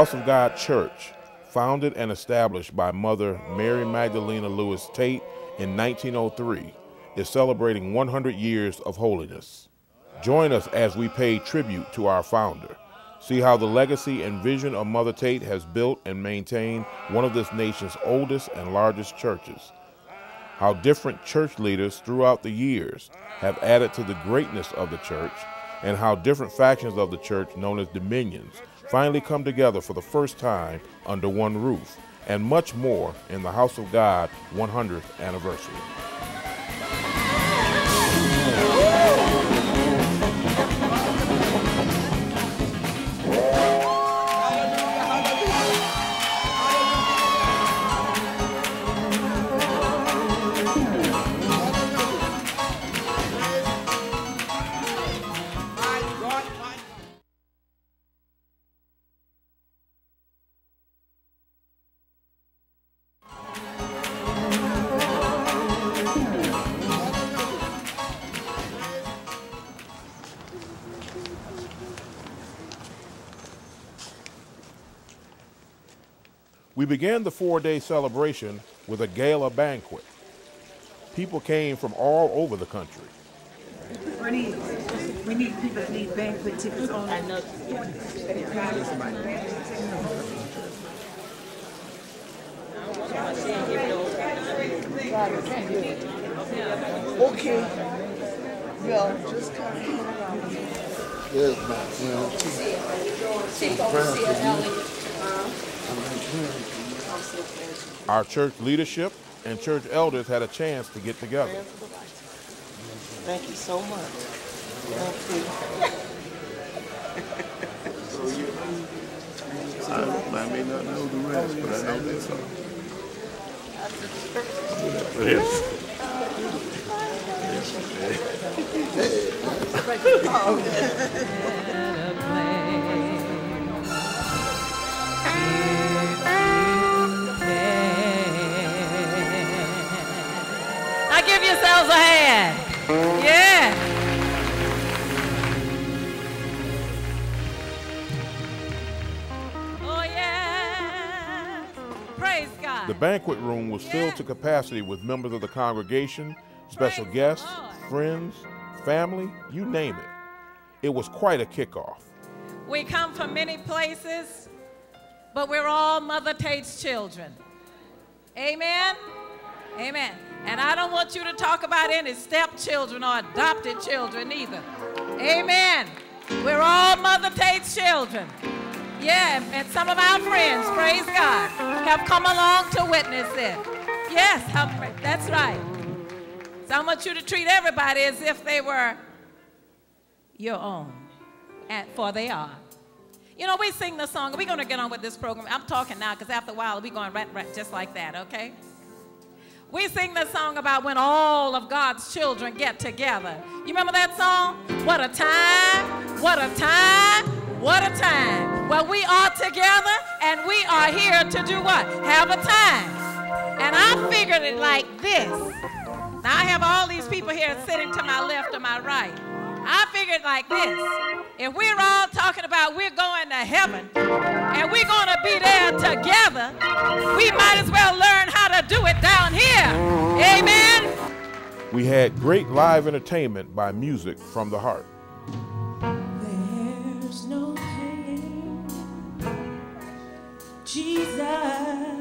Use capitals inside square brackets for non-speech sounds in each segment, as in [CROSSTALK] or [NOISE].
House of God Church, founded and established by Mother Mary Magdalena Lewis Tate in 1903, is celebrating 100 years of holiness. Join us as we pay tribute to our founder. See how the legacy and vision of Mother Tate has built and maintained one of this nation's oldest and largest churches. How different church leaders throughout the years have added to the greatness of the church, and how different factions of the church, known as dominions, finally come together for the first time under one roof, and much more in the House of God 100th anniversary. We began the four day celebration with a gala banquet. People came from all over the country. We need, we need people that need banquet tickets only. I know. Okay. Well, just kind of come around. There's my, you know, Our church leadership and church elders had a chance to get together. Thank you so much. Thank I, I may not know the rest, but I know this song. Now banquet room was filled to capacity with members of the congregation, special guests, friends, family, you name it. It was quite a kickoff. We come from many places, but we're all Mother Tate's children. Amen? Amen. And I don't want you to talk about any stepchildren or adopted children either. Amen. We're all Mother Tate's children. Yeah, and- some of our friends, praise God, have come along to witness it. Yes, that's right. So I want you to treat everybody as if they were your own, and for they are. You know, we sing the song. We're going to get on with this program. I'm talking now because after a while we're going right, right, just like that, okay? We sing the song about when all of God's children get together. You remember that song? What a time, what a time, what a time. Well, we are together and we are here to do what? Have a time. And I figured it like this. Now I have all these people here sitting to my left or my right. I figured like this. If we're all talking about we're going to heaven and we're going to be there together, we might as well learn how to do it down here. Amen. We had great live entertainment by music from the heart. There's no pain Jesus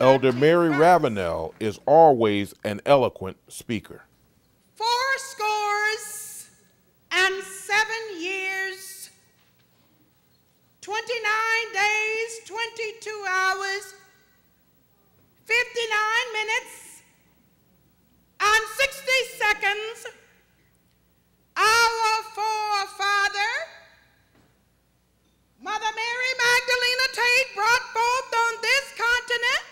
Elder Mary Ravenel is always an eloquent speaker. Four scores and seven years, 29 days, 22 hours, 59 minutes, and 60 seconds, our forefather, Mother Mary Magdalena Tate, brought forth on this continent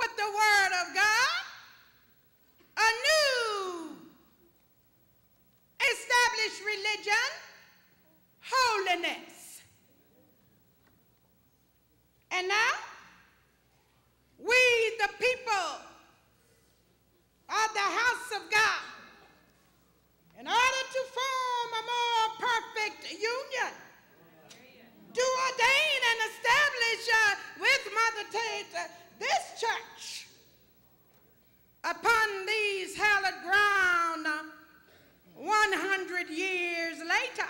with the Word of God, a new established religion, holiness. And now, we, the people of the house of God, in order to form a more perfect union, to ordain and establish uh, with Mother Tate uh, this church upon these hallowed ground uh, 100 years later.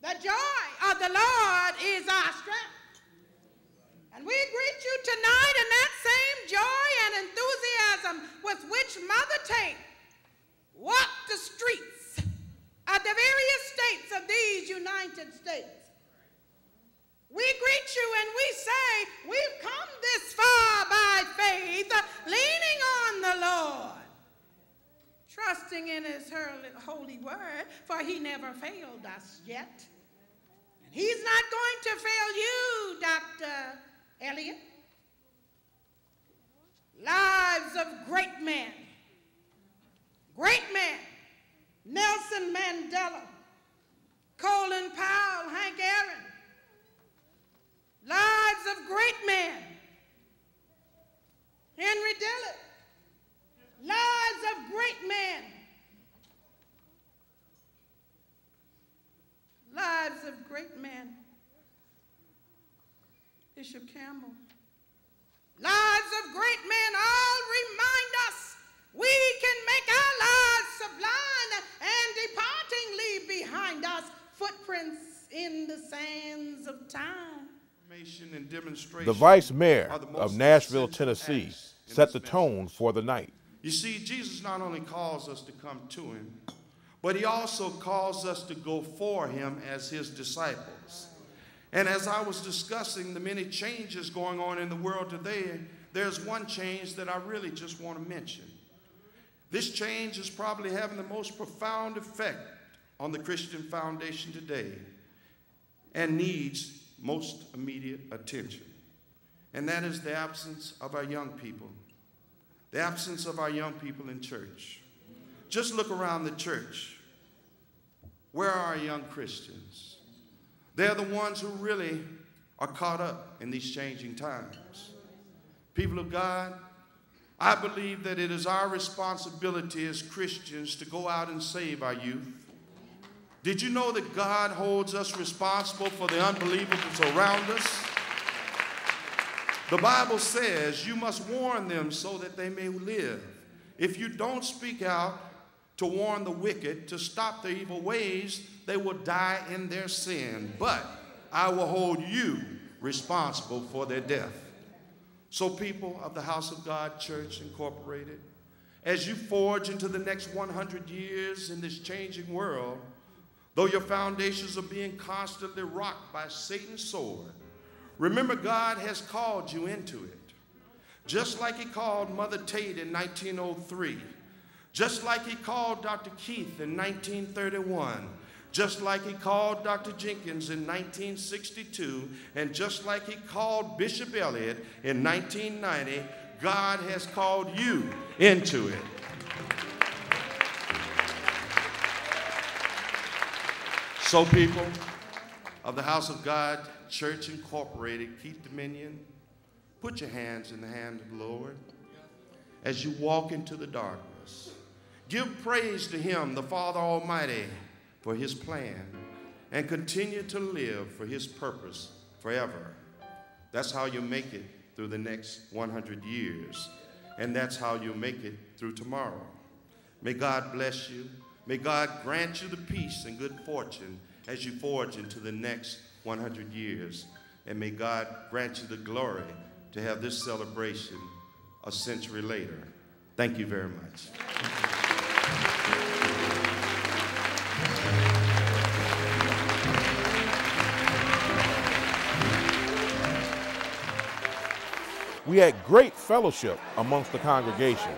The joy of the Lord is our strength. And we greet you tonight in that same joy and enthusiasm with which Mother Tate walked the streets of the various states of these United States. We greet you and we say, We've come this far by faith, leaning on the Lord, trusting in His holy word, for He never failed us yet. And He's not going to fail you, Dr. Elliott. Lives of great men, great men, Nelson Mandela, Colin Powell, Hank Aaron. Lives of great men, Henry Dillard. Lives of great men. Lives of great men. Bishop Campbell. Lives of great men all remind us we can make our lives sublime and departing leave behind us footprints in the sands of time. Information and demonstration The vice mayor of Nashville, Tennessee, set the tone for the night. You see, Jesus not only calls us to come to him, but he also calls us to go for him as his disciples. And as I was discussing the many changes going on in the world today, there's one change that I really just want to mention. This change is probably having the most profound effect on the Christian foundation today and needs most immediate attention. And that is the absence of our young people the absence of our young people in church. Just look around the church. Where are our young Christians? They're the ones who really are caught up in these changing times. People of God, I believe that it is our responsibility as Christians to go out and save our youth. Did you know that God holds us responsible for the unbelievers that's around us? The Bible says you must warn them so that they may live. If you don't speak out to warn the wicked to stop their evil ways, they will die in their sin. But I will hold you responsible for their death. So, people of the House of God Church Incorporated, as you forge into the next 100 years in this changing world, though your foundations are being constantly rocked by Satan's sword, Remember, God has called you into it. Just like He called Mother Tate in 1903, just like He called Dr. Keith in 1931, just like He called Dr. Jenkins in 1962, and just like He called Bishop Elliott in 1990, God has called you into it. So, people of the house of God, Church Incorporated, Keith Dominion. Put your hands in the hand of the Lord as you walk into the darkness. Give praise to Him, the Father Almighty, for His plan, and continue to live for His purpose forever. That's how you make it through the next 100 years, and that's how you make it through tomorrow. May God bless you. May God grant you the peace and good fortune as you forge into the next 100 years. And may God grant you the glory to have this celebration a century later. Thank you very much. We had great fellowship amongst the congregation.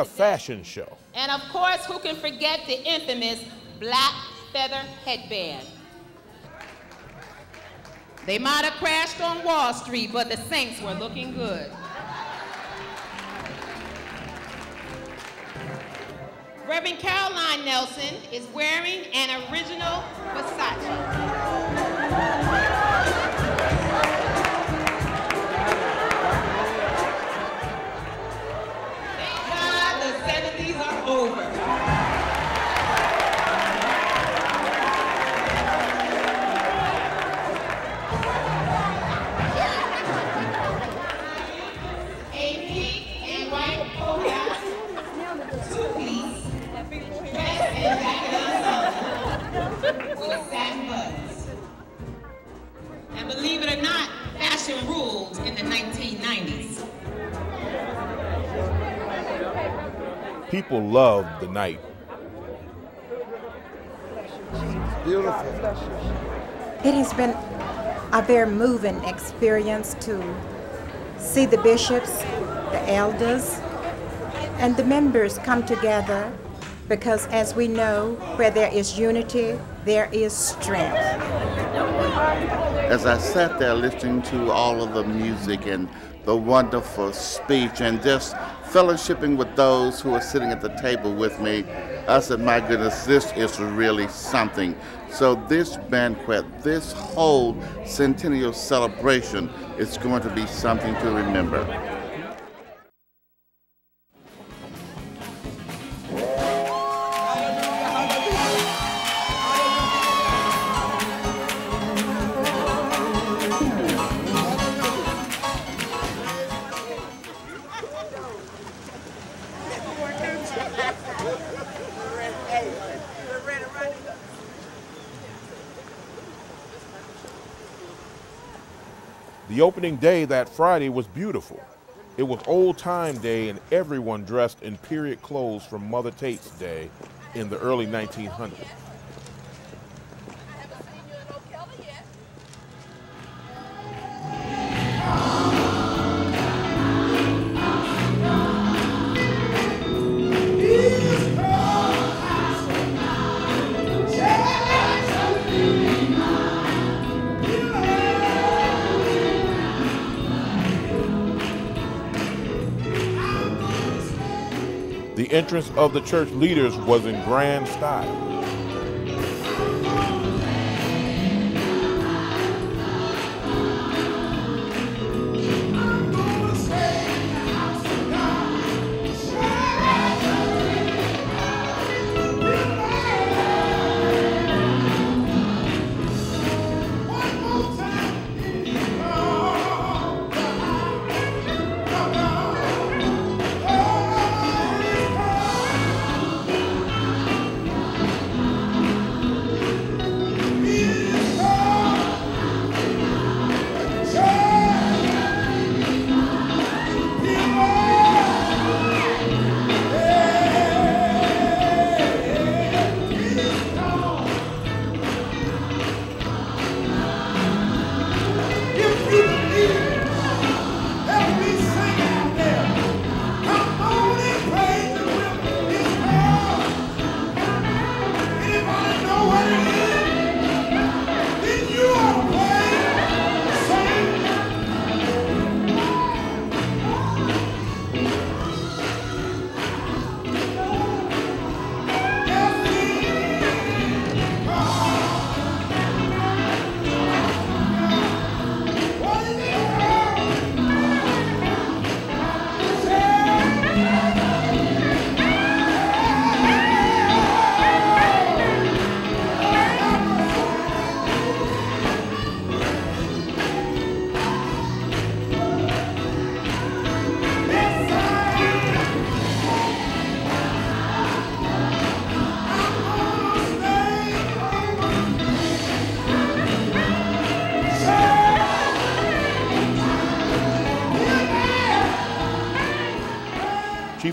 A fashion show. And of course, who can forget the infamous black feather headband? They might have crashed on Wall Street, but the Saints were looking good. Reverend Caroline Nelson is wearing an original Versace. People loved the night. Beautiful. It has been a very moving experience to see the bishops, the elders, and the members come together because, as we know, where there is unity, there is strength. As I sat there listening to all of the music and the wonderful speech and just fellowshipping with those who are sitting at the table with me, I said, my goodness, this is really something. So this banquet, this whole centennial celebration is going to be something to remember. Opening day that Friday was beautiful. It was old time day and everyone dressed in period clothes from Mother Tate's day in the early 1900s. Entrance of the church leaders was in grand style.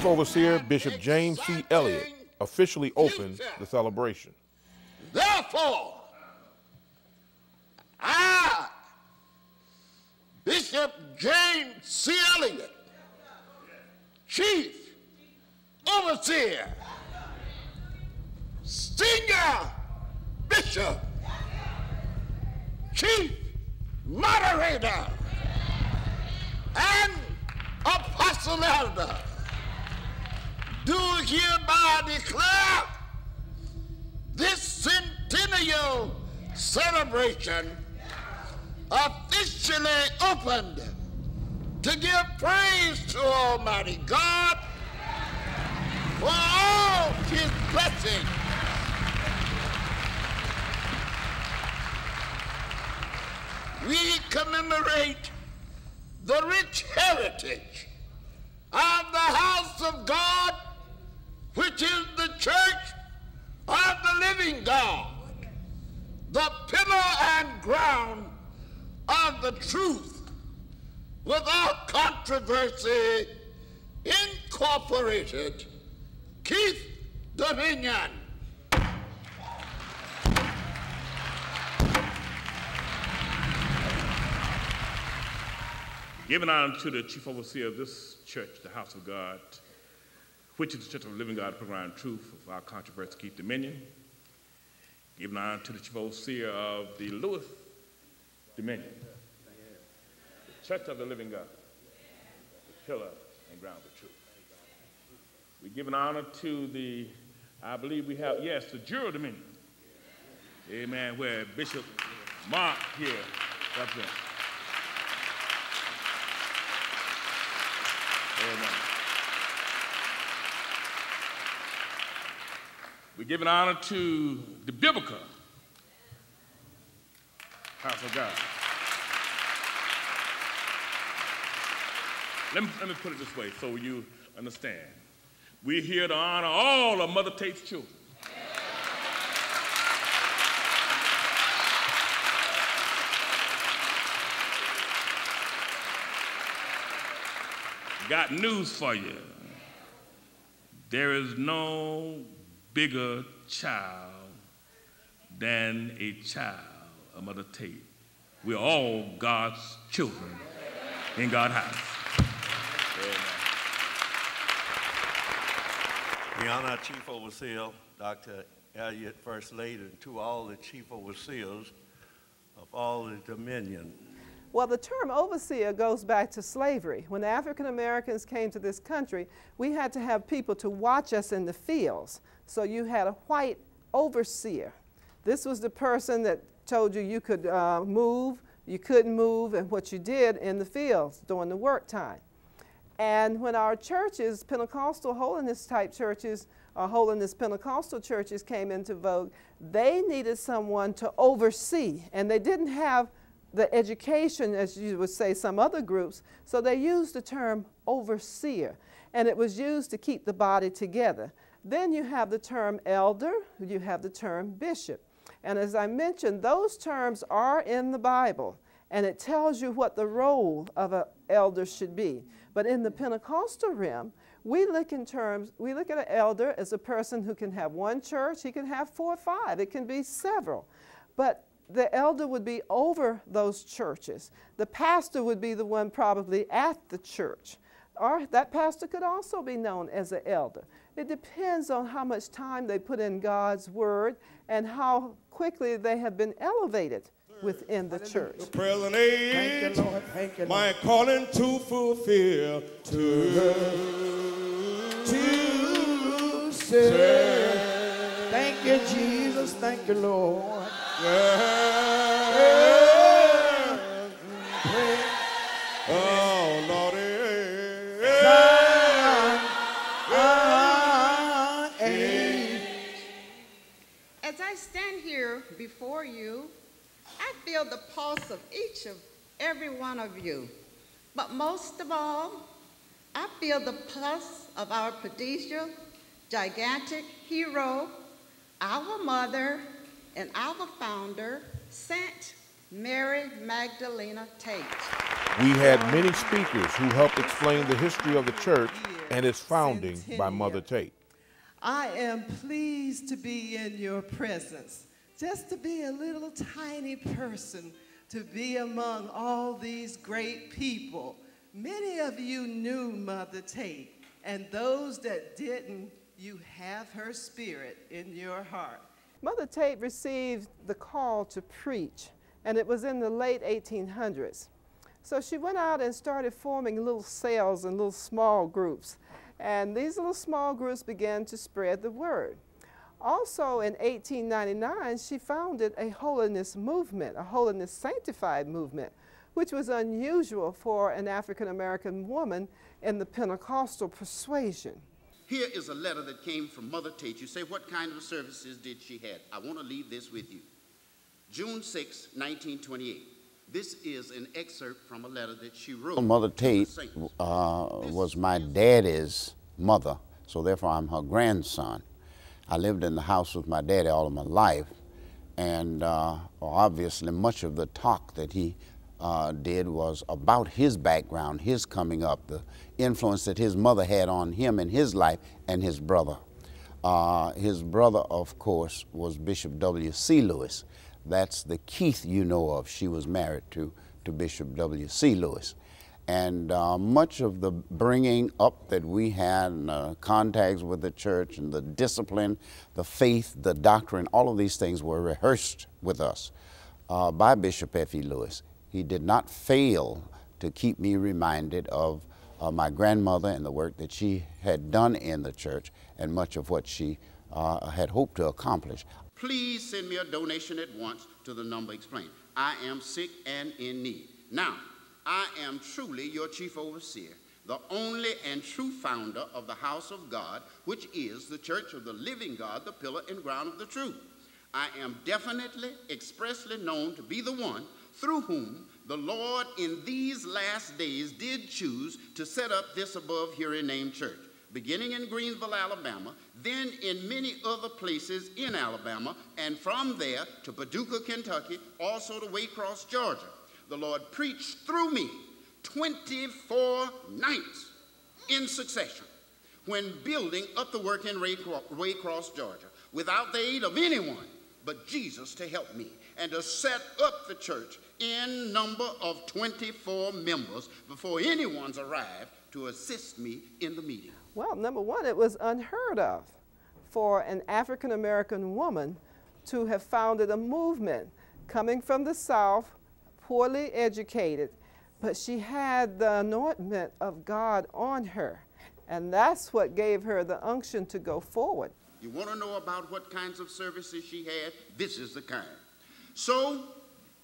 Overseer Bishop James C. Elliott officially opened the celebration. Therefore, I, Bishop James C. Elliott, Chief Overseer, Senior Bishop, Chief Moderator, and Apostle Elder, do hereby declare this centennial celebration officially opened to give praise to Almighty God for all his blessings. We commemorate the rich heritage of the house of God, which is the church of the living God, the pillar and ground of the truth, without controversy, incorporated Keith Dominion. Giving honor to the chief overseer of this church, the house of God, which is the church of the living God, providing truth of our controversy, Keith Dominion. Giving honor to the chief overseer of the Lewis Dominion, the church of the living God, the pillar and ground of truth. We give an honor to the, I believe we have, yes, the Jewell Dominion. Amen, where Bishop Mark here represents. Amen. We give an honor to the biblical house of God. Let me, let me put it this way so you understand. We're here to honor all of Mother Tate's children. Got news for you. There is no bigger child than a child of Mother Tate. We're all God's children in God's house. We honor our Chief Overseer, Dr. Elliott, First Lady, and to all the Chief Overseers of all the Dominion. Well, the term overseer goes back to slavery. When African Americans came to this country, we had to have people to watch us in the fields. So you had a white overseer. This was the person that told you you could uh, move, you couldn't move, and what you did in the fields during the work time. And when our churches, Pentecostal holiness type churches, or holiness Pentecostal churches came into vogue, they needed someone to oversee. And they didn't have the education, as you would say, some other groups, so they used the term overseer. And it was used to keep the body together. Then you have the term elder, you have the term bishop. And as I mentioned, those terms are in the Bible, and it tells you what the role of an elder should be. But in the Pentecostal realm, we look in terms, we look at an elder as a person who can have one church, he can have four or five, it can be several. But the elder would be over those churches. The pastor would be the one probably at the church. Or that pastor could also be known as an elder. It depends on how much time they put in God's word and how quickly they have been elevated within the church. present age, Thank you, Lord. Thank you, Lord. my calling to fulfill, to, to serve. Thank you, Jesus. Thank you, Lord. Oh, before you, I feel the pulse of each of every one of you. But most of all, I feel the pulse of our prodigious, gigantic hero, our mother, and our founder, Saint Mary Magdalena Tate. We had many speakers who helped explain the history of the church and its founding by Mother Tate. I am pleased to be in your presence, just to be a little tiny person, to be among all these great people. Many of you knew Mother Tate, and those that didn't, you have her spirit in your heart. Mother Tate received the call to preach, and it was in the late 1800s. So she went out and started forming little cells and little small groups. And these little small groups began to spread the word. Also in 1899, she founded a holiness movement, a holiness sanctified movement, which was unusual for an African American woman in the Pentecostal persuasion. Here is a letter that came from Mother Tate. You say, what kind of services did she have? I want to leave this with you. June 6, 1928. This is an excerpt from a letter that she wrote. Mother Tate uh, was my daddy's mother, so therefore I'm her grandson. I lived in the house with my daddy all of my life, and uh, obviously much of the talk that he uh, did was about his background, his coming up, the influence that his mother had on him in his life and his brother. Uh, his brother, of course, was Bishop W.C. Lewis. That's the Keith you know of. She was married to, to Bishop W.C. Lewis. And uh, much of the bringing up that we had, and uh, contacts with the church, and the discipline, the faith, the doctrine, all of these things were rehearsed with us uh, by Bishop F.E. Lewis. He did not fail to keep me reminded of uh, my grandmother and the work that she had done in the church and much of what she uh, had hoped to accomplish. Please send me a donation at once to the number explained. I am sick and in need. Now, I am truly your chief overseer, the only and true founder of the house of God, which is the church of the living God, the pillar and ground of the truth. I am definitely, expressly known to be the one through whom the Lord in these last days did choose to set up this above here named church, beginning in Greenville, Alabama, then in many other places in Alabama, and from there to Paducah, Kentucky, also to Waycross, Georgia. The Lord preached through me 24 nights in succession when building up the work in Waycross, Georgia, without the aid of anyone but Jesus to help me and to set up the church in number of 24 members before anyone's arrived to assist me in the meeting. Well, number one, it was unheard of for an African American woman to have founded a movement coming from the South, poorly educated, but she had the anointment of God on her. And that's what gave her the unction to go forward. You want to know about what kinds of services she had? This is the kind. So,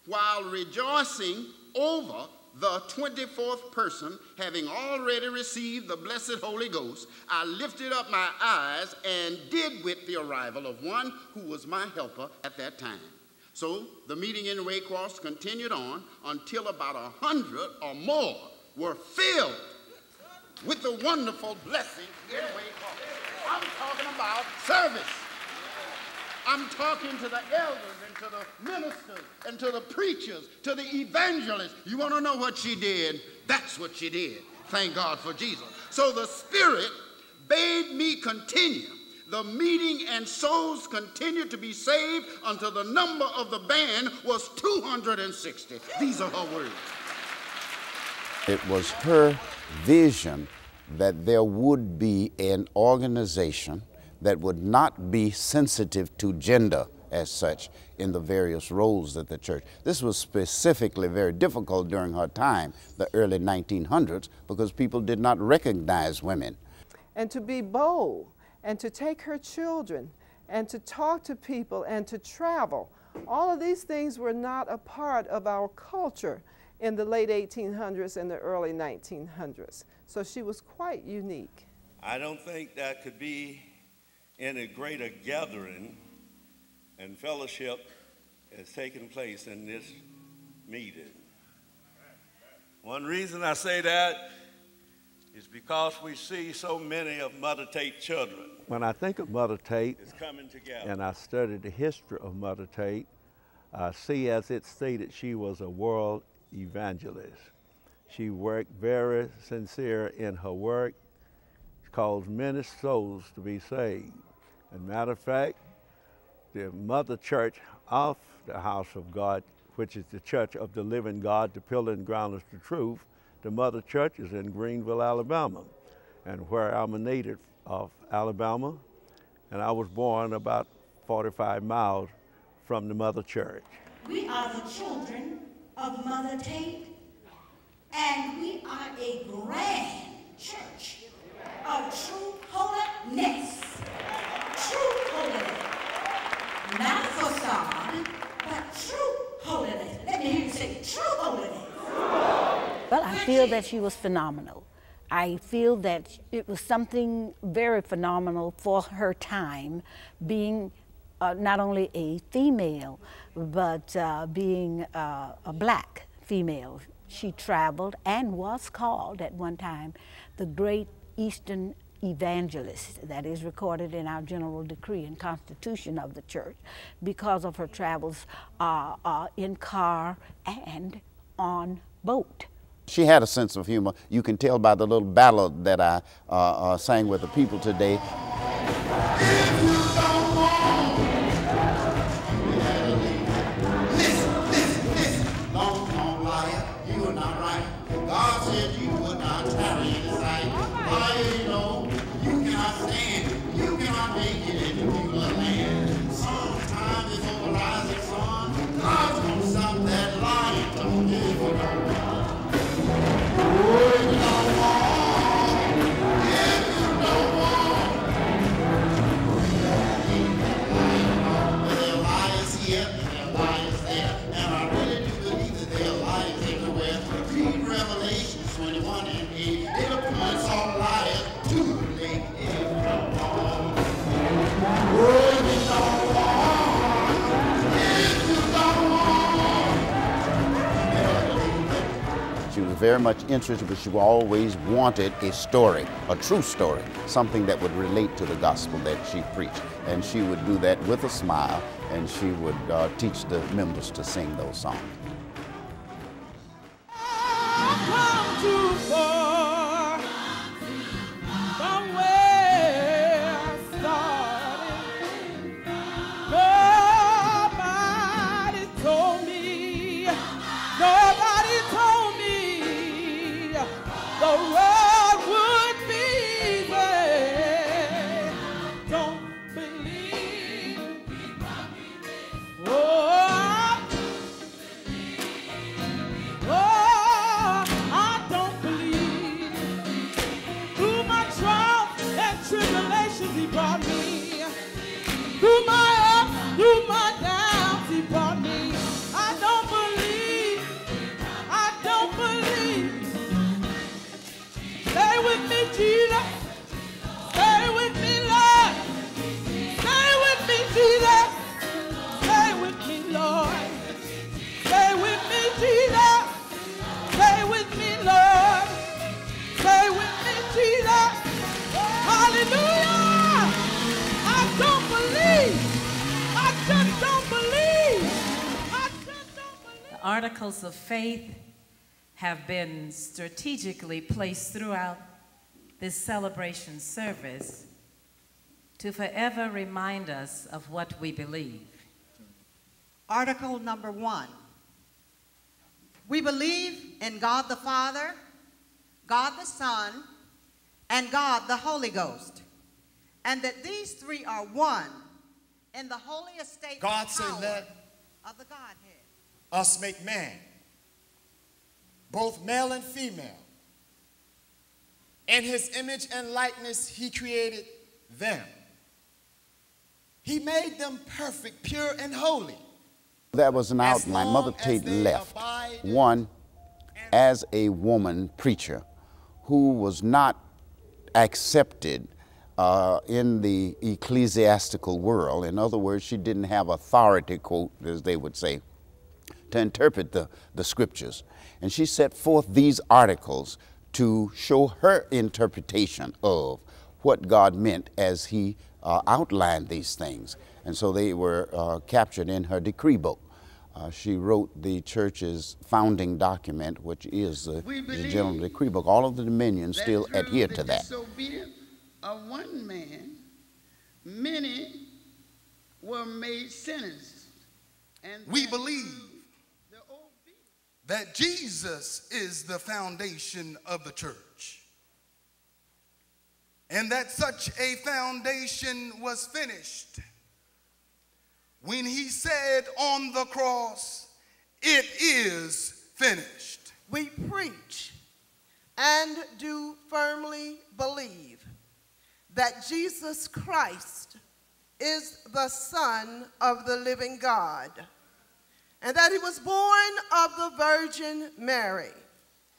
while rejoicing over the 24th person having already received the blessed Holy Ghost, I lifted up my eyes and did with the arrival of one who was my helper at that time. So the meeting in Waycross continued on until about a hundred or more were filled with the wonderful blessing in Waycross. I'm talking about service. I'm talking to the elders and to the ministers and to the preachers, to the evangelists. You want to know what she did? That's what she did. Thank God for Jesus. So the Spirit bade me continue. The meeting and souls continued to be saved until the number of the band was 260. These are her words. It was her vision that there would be an organization that would not be sensitive to gender as such in the various roles that the church. This was specifically very difficult during her time, the early 1900s, because people did not recognize women. And to be bold and to take her children and to talk to people and to travel, all of these things were not a part of our culture in the late 1800s and the early 1900s. So she was quite unique. I don't think that could be in a greater gathering and fellowship has taken place in this meeting. One reason I say that is because we see so many of Mother Tate children. When I think of Mother Tate, it's coming together. and I studied the history of Mother Tate, I see as it stated she was a world evangelist. She worked very sincere in her work, caused many souls to be saved. As a matter of fact, the mother church of the house of God, which is the church of the living God, the pillar and ground of the truth, the mother church is in Greenville, Alabama, and where I'm a native of Alabama, and I was born about 45 miles from the mother church. We are the children of Mother Tate, and we are a grand church of true holiness. True holiness. Not facade, but true holiness. Let me hear you say true holiness. Well, I feel that she was phenomenal. I feel that it was something very phenomenal for her time, being uh, not only a female, but uh, being uh, a black female. She traveled and was called at one time the Great Eastern Evangelist. That is recorded in our General Decree and Constitution of the Church because of her travels uh, uh, in car and on boat. She had a sense of humor. You can tell by the little ballad that I uh, uh, sang with the people today. Very much interested, but she always wanted a story, a true story, something that would relate to the gospel that she preached. And she would do that with a smile, and she would uh, teach the members to sing those songs. Faith have been strategically placed throughout this celebration service to forever remind us of what we believe. Article number one. We believe in God the Father, God the Son, and God the Holy Ghost, and that these three are one in the holy estate God said, let of the Godhead us make man, both male and female. In his image and likeness, he created them. He made them perfect, pure, and holy. That was an outline. Mother Tate left. One, as a woman preacher who was not accepted uh, in the ecclesiastical world. In other words, she didn't have authority, quote, as they would say, to interpret the, the scriptures. And she set forth these articles to show her interpretation of what God meant as He uh, outlined these things. And so they were uh, captured in her decree book. Uh, she wrote the church's founding document, which is the, the General Decree Book. All of the dominions still adhere to that. disobedience of one man, many were made sinners. And We believe that Jesus is the foundation of the church. And that such a foundation was finished when he said on the cross, It is finished. We preach and do firmly believe that Jesus Christ is the Son of the living God and that he was born of the Virgin Mary.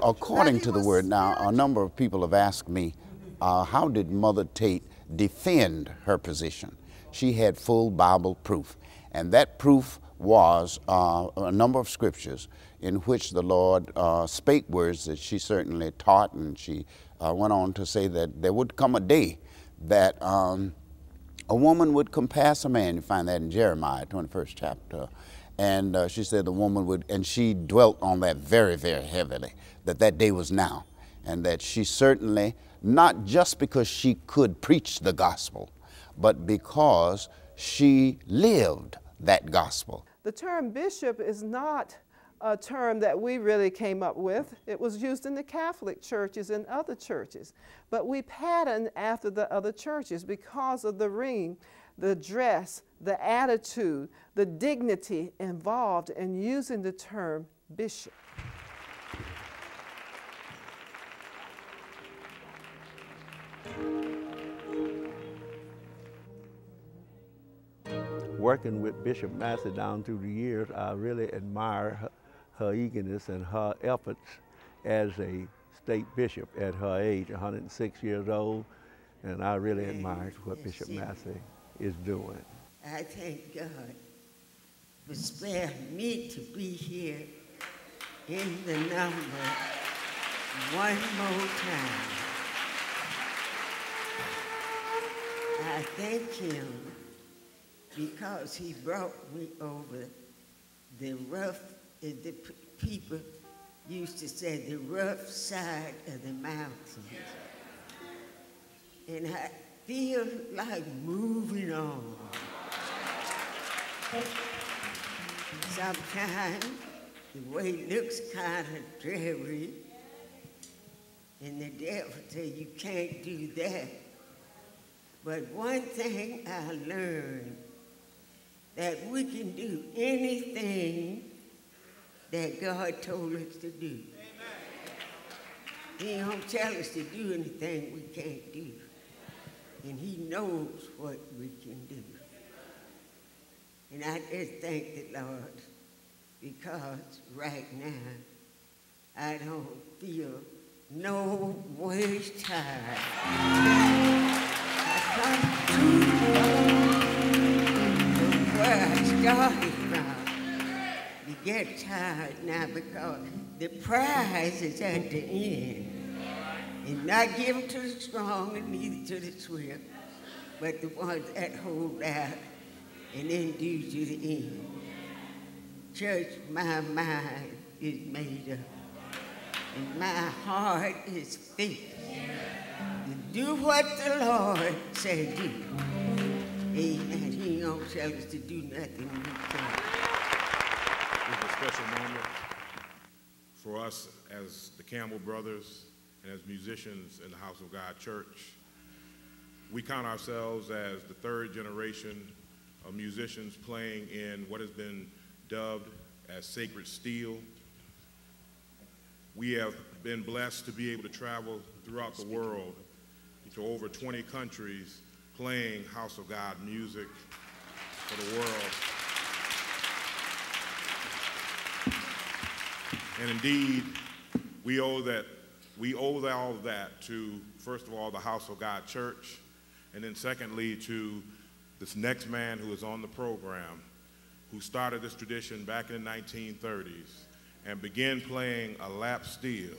According to the word, now, a number of people have asked me, uh, how did Mother Tate defend her position? She had full Bible proof, and that proof was uh, a number of scriptures in which the Lord uh, spake words that she certainly taught, and she uh, went on to say that there would come a day that um, a woman would compass a man. You find that in Jeremiah, 21st chapter. And uh, she said the woman would, and she dwelt on that very, very heavily, that that day was now. And that she certainly, not just because she could preach the gospel, but because she lived that gospel. The term bishop is not a term that we really came up with. It was used in the Catholic churches and other churches. But we patterned after the other churches because of the ring, the dress, the attitude, the dignity involved in using the term bishop. Working with Bishop Massey down through the years, I really admire her, her eagerness and her efforts as a state bishop at her age, 106 years old, and I really admire what Bishop Massey is doing. I thank God for sparing me to be here in the number one more time. I thank him because he brought me over the rough, uh, the people used to say the rough side of the mountains. And I feel like moving on. Sometimes the way looks kind of dreary, and the devil say you can't do that. But one thing I learned that we can do anything that God told us to do. He don't tell us to do anything we can't do. And he knows what we can do. And I just thank the Lord because right now I don't feel no ways tired. I come to where I started from. You get tired now because the prize is at the end. And not given to the strong and neither to the swift, but the ones that hold out and endure to the end. Church, my mind is made up, and my heart is fixed do what the Lord said do. Amen. He don't tell us to do nothing. It's a special moment for us as the Campbell brothers and as musicians in the House of God Church. We count ourselves as the third generation of musicians playing in what has been dubbed as sacred steel. We have been blessed to be able to travel throughout the world to over 20 countries playing House of God music for the world. And indeed, we owe that we owe all of that to first of all the House of God Church, and then secondly to this next man who is on the program, who started this tradition back in the 1930s and began playing a lap steel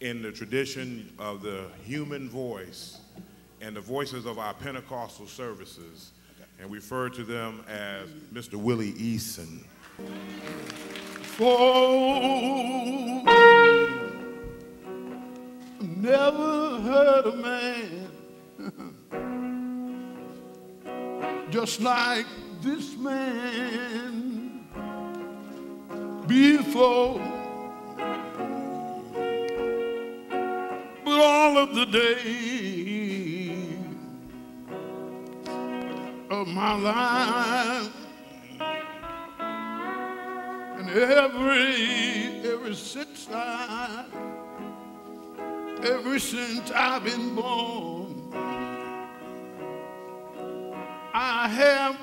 in the tradition of the human voice and the voices of our Pentecostal services, and refer to them as Mr. Willie Eason. For never heard a man [LAUGHS] just like this man before. But all of the days of my life and every every since I ever since I've been born I have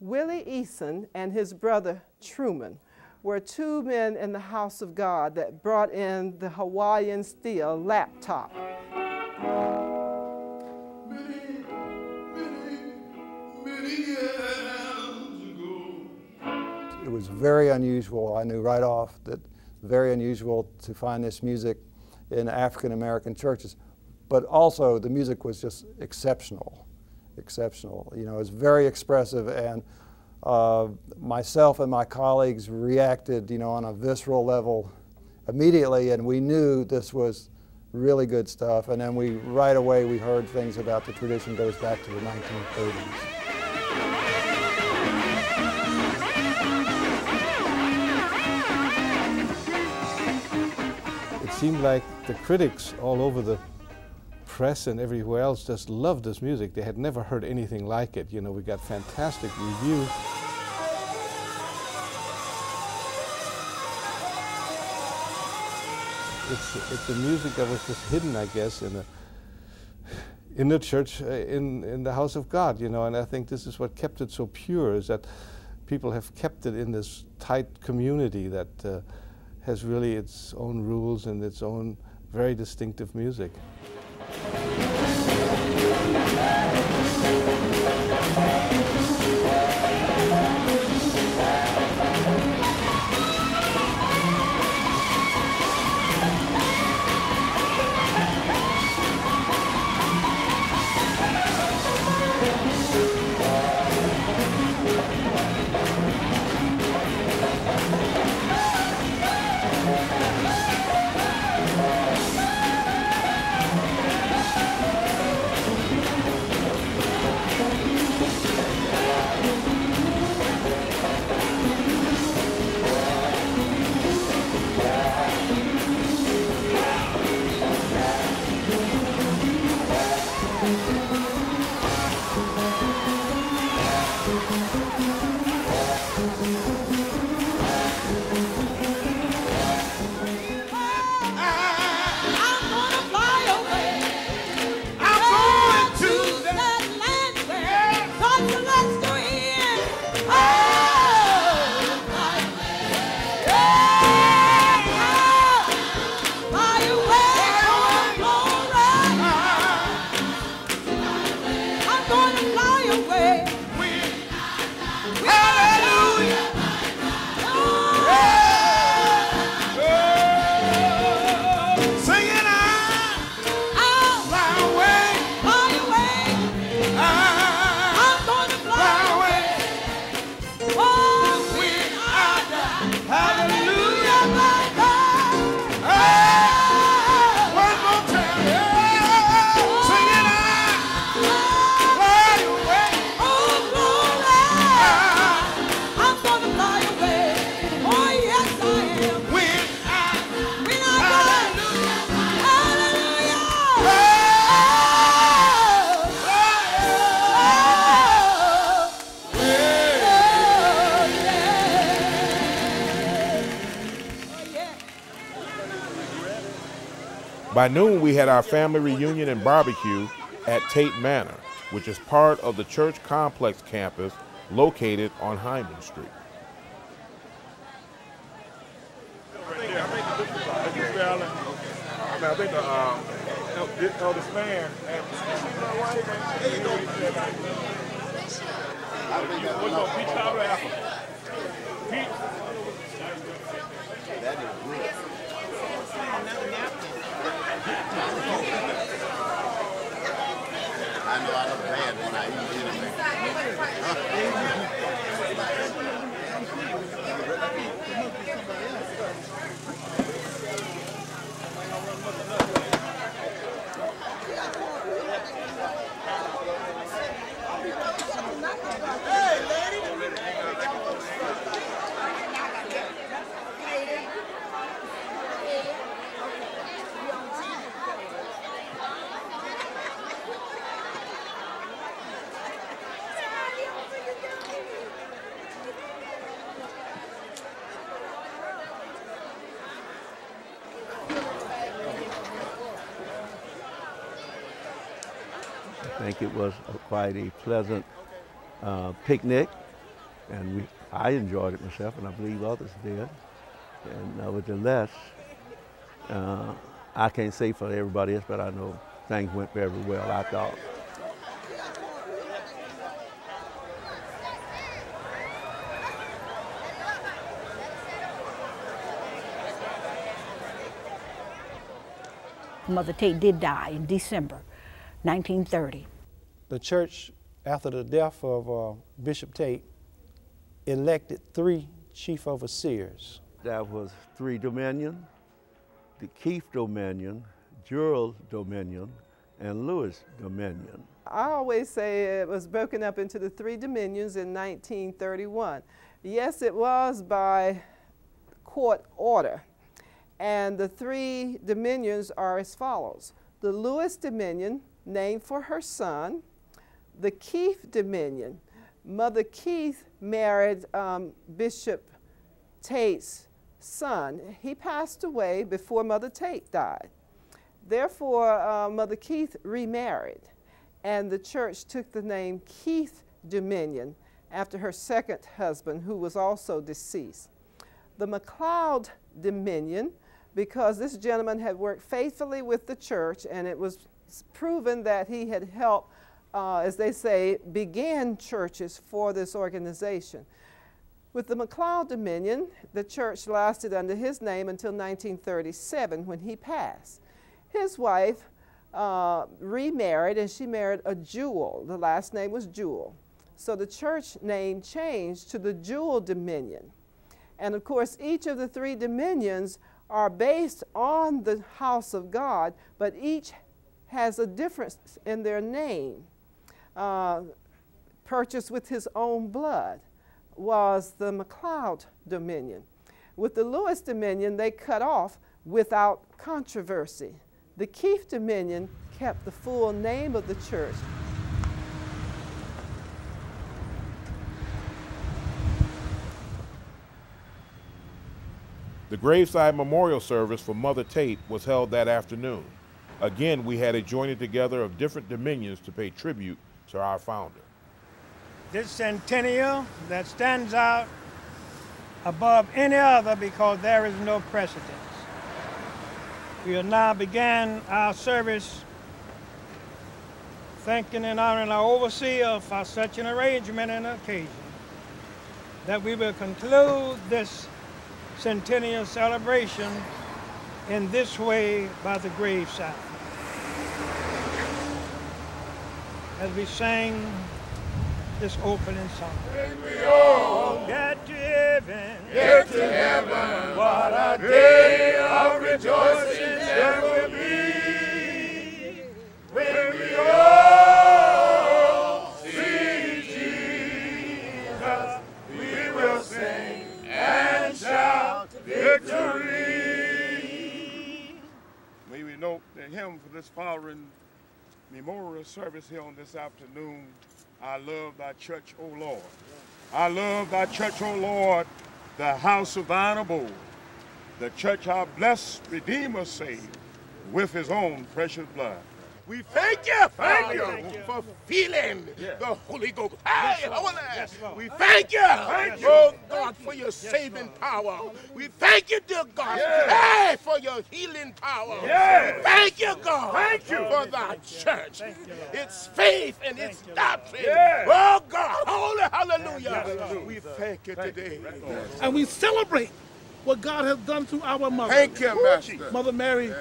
Willie Eason and his brother Troman were two men in the house of God that brought in the Hawaiian steel laptop. It was very unusual. I knew right off that very unusual to find this music in African American churches. But also the music was just exceptional, exceptional. You know, it was very expressive and uh, myself and my colleagues reacted, you know, on a visceral level immediately, and we knew this was really good stuff. And then we right away we heard things about the tradition goes back to the 1930s. Seemed like the critics all over the press and everywhere else just loved this music. They had never heard anything like it. You know, we got fantastic reviews. It's, it's a music that was just hidden, I guess, in a in the church, uh, in in the house of God, you know. And I think this is what kept it so pure, is that people have kept it in this tight community that uh, has really its own rules and its own very distinctive music. Had our family reunion and barbecue at Tate Manor, which is part of the church complex campus located on Hyman Street. I know I look bad when I eat anyway. Think it was a, quite a pleasant uh, picnic, and we, I enjoyed it myself, and I believe others did. And nevertheless, uh, I can't say for everybody else, but I know things went very well, I thought. Mother Tate did die in December 1930. The church, after the death of uh, Bishop Tate, elected three chief overseers. That was three dominion, the Keith Dominion, Jewell Dominion, and Lewis Dominion. I always say it was broken up into the three dominions in 1931. Yes, it was by court order. And the three dominions are as follows. The Lewis Dominion, named for her son. The Keith Dominion, Mother Keith married um, Bishop Tate's son. He passed away before Mother Tate died. Therefore, uh, Mother Keith remarried, and the church took the name Keith Dominion after her second husband, who was also deceased. The McLeod Dominion because this gentleman had worked faithfully with the church and it was proven that he had helped, uh, as they say, begin churches for this organization. With the McLeod Dominion, the church lasted under his name until 1937 when he passed. His wife uh, remarried and she married a Jewell. The last name was Jewell. So the church name changed to the Jewell Dominion. And of course, each of the three dominions are based on the house of God, but each has a difference in their name. Uh, purchased with his own blood was the McLeod dominion. With the Lewis dominion, they cut off without controversy. The Keith dominion kept the full name of the church The graveside memorial service for Mother Tate was held that afternoon. Again, we had a joining together of different dominions to pay tribute to our founder. This centennial that stands out above any other because there is no precedence. We will now begin our service thanking and honoring our overseer for such an arrangement and occasion that we will conclude this centennial celebration in this way by the graveside. As we sang this opening song. When we all get to heaven, get to heaven, what a day of rejoicing there will be. When we all see Jesus, we will sing and shout victory. May we note the hymn for this following memorial service here on this afternoon. I love thy church, O Lord. I love thy church, O Lord, the house of thine abode. The church our blessed Redeemer saved with his own precious blood. We thank you, thank you Thank you. for feeling Yeah. the Holy Ghost. Hey, Lord. Yes, Lord. we thank you, Thank you. oh God, for your saving power. We thank you, dear God, Yeah. hey, for your healing power. Yeah. We thank you, God, Thank you. for thy church. Its faith and its doctrine. Yeah. Oh God, holy hallelujah. We thank you today. and we celebrate what God has done through our mother. Thank you, Master. Mother Mary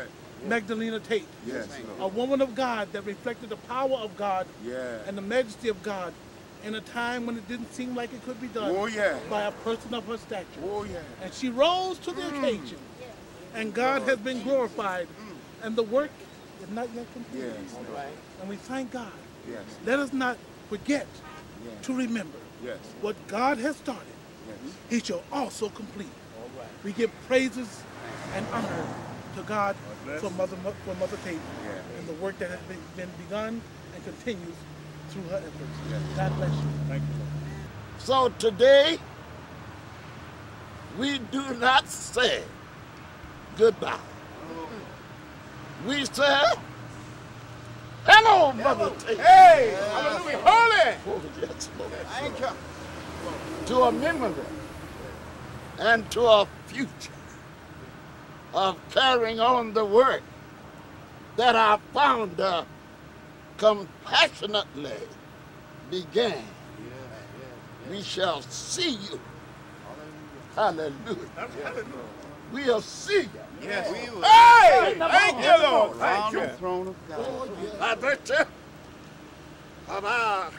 Magdalena Tate. Yes, A woman of God that reflected the power of God Yeah. and the majesty of God in a time when it didn't seem like it could be done Oh, yeah. by a person of her stature. Oh, yeah. And she rose to the occasion. And God has been glorified. And the work is not yet complete. Yes. And we thank God. Yes. Let us not forget to remember Yes. what God has started, Yes. He shall also complete. We give praises and honor to God bless. for Mother for Mother Tate Yeah. and the work that has been, been begun and continues through her efforts. God bless you. Thank you. So today, we do not say goodbye. We say Hello, Mother Tate. Hey, hallelujah. Holy. Oh, yes, Lord. Thank you. To a memory and to a future of carrying on the work that our founder compassionately began. We shall see you. Hallelujah. We'll see you. Yes, we will. Hey, Thank you, Lord. Thank you. throne of God. Oh, By virtue of our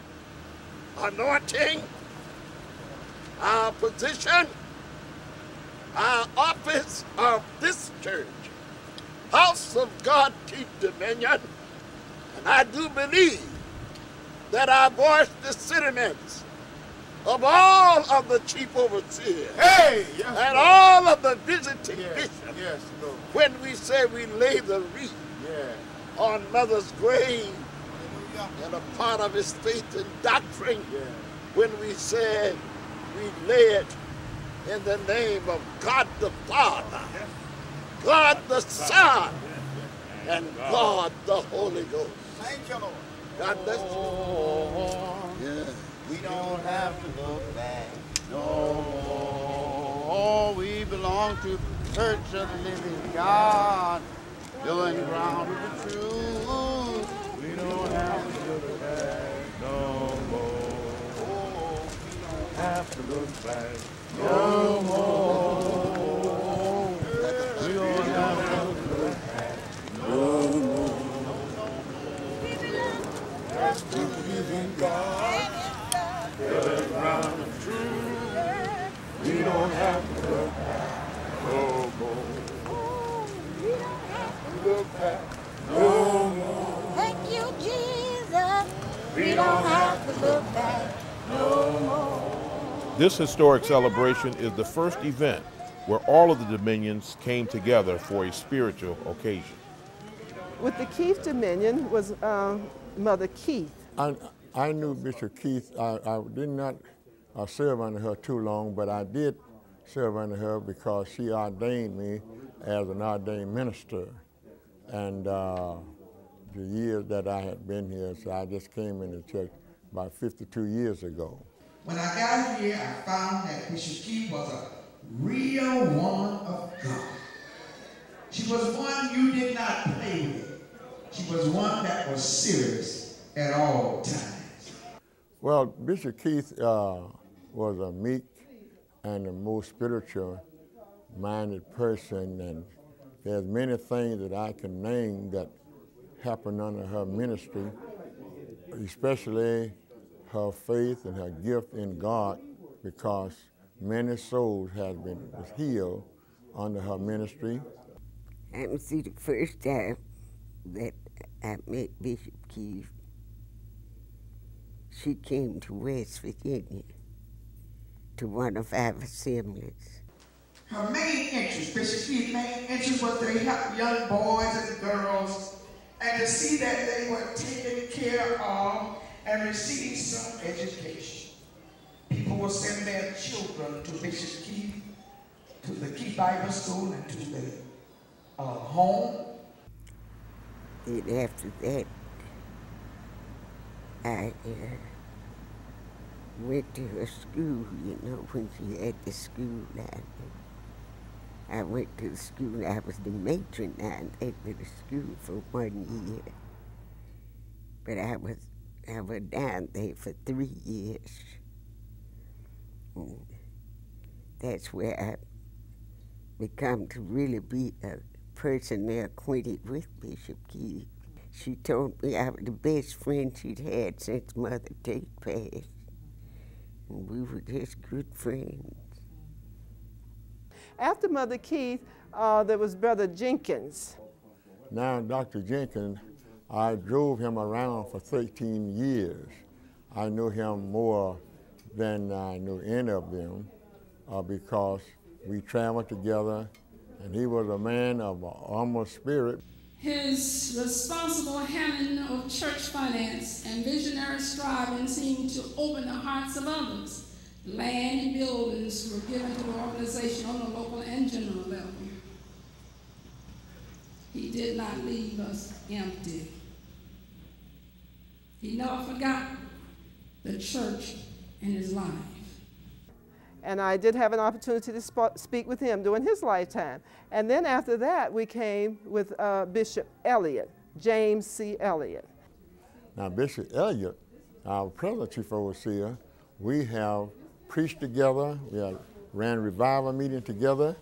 anointing, our position, our office of this church, House of God, Keith dominion. And I do believe that I voice the sentiments of all of the chief overseers Hey, yes, and Lord. all of the visiting Yes, bishops yes, when we say we lay the wreath Yeah. on Mother's grave and a part of his faith and doctrine when we say we lay it in the name of God the Father, God the Son, and God the Holy Ghost. Thank you, Lord. God bless you. Oh. Yeah. We don't have to look back no more. We belong to the church of the living God, doing ground of the truth. We don't have to look back no more. Oh, we don't have to look back more. This historic celebration is the first event where all of the dominions came together for a spiritual occasion. With the Keith Dominion was uh, Mother Keith. I, I knew Bishop Keith. I, I did not uh, serve under her too long, but I did serve under her because she ordained me as an ordained minister. And uh, the years that I had been here, so I just came into church about 52 years ago. When I got here, I found that Bishop Keith was a real woman of God. She was one you did not play with. She was one that was serious at all times. Well, Bishop Keith uh, was a meek and a most spiritual minded person, and there's many things that I can name that happened under her ministry, especially her faith and her gift in God, because many souls have been healed under her ministry. I was see the first time that I met Bishop Keith. She came to West Virginia to one of our assemblies. Her main interest, Bishop Keith's main interest was to help young boys and girls and to see that they were taken care of and receiving some education. People will send their children to Bishop Keith, to the Keith Bible School, and to the uh, home. Then after that, I uh, went to a school, you know, when she had the school down. I went to the school, I was the matron down to the school for one year. But I was, I was down there for three years. And that's where I become to really be a person acquainted with Bishop Keith. She told me I was the best friend she'd had since Mother Tate passed. And we were just good friends. After Mother Keith, uh, there was Brother Jenkins. Now, Dr. Jenkins, I drove him around for 13 years. I knew him more than I knew any of them uh, because we traveled together, and he was a man of humble spirit. His responsible handling of church finance and visionary striving seemed to open the hearts of others. Land and buildings were given to the organization on the local and general level. He did not leave us empty. He never forgot the church in his life. And I did have an opportunity to sp speak with him during his lifetime. And then after that, we came with uh, Bishop Elliott, James C. Elliott. Now, Bishop Elliott, our present chief overseer, we have preached together, we have ran revival meeting together,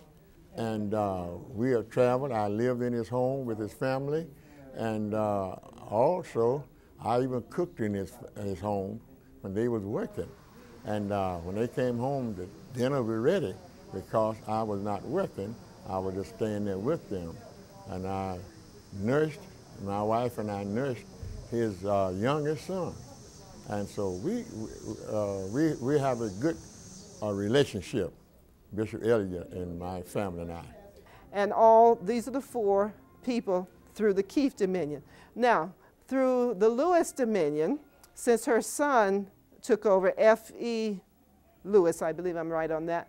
and uh, we have traveled. I lived in his home with his family, and uh, also I even cooked in his, his home when they was working. And uh, when they came home, the dinner was ready because I was not working. I was just staying there with them. And I nursed, my wife and I nursed his uh, youngest son. And so we, uh, we, we have a good uh, relationship, Bishop Elliott and my family and I. And all, these are the four people through the Keith Dominion. Now, through the Lewis Dominion, since her son took over F.E. Lewis, I believe I'm right on that.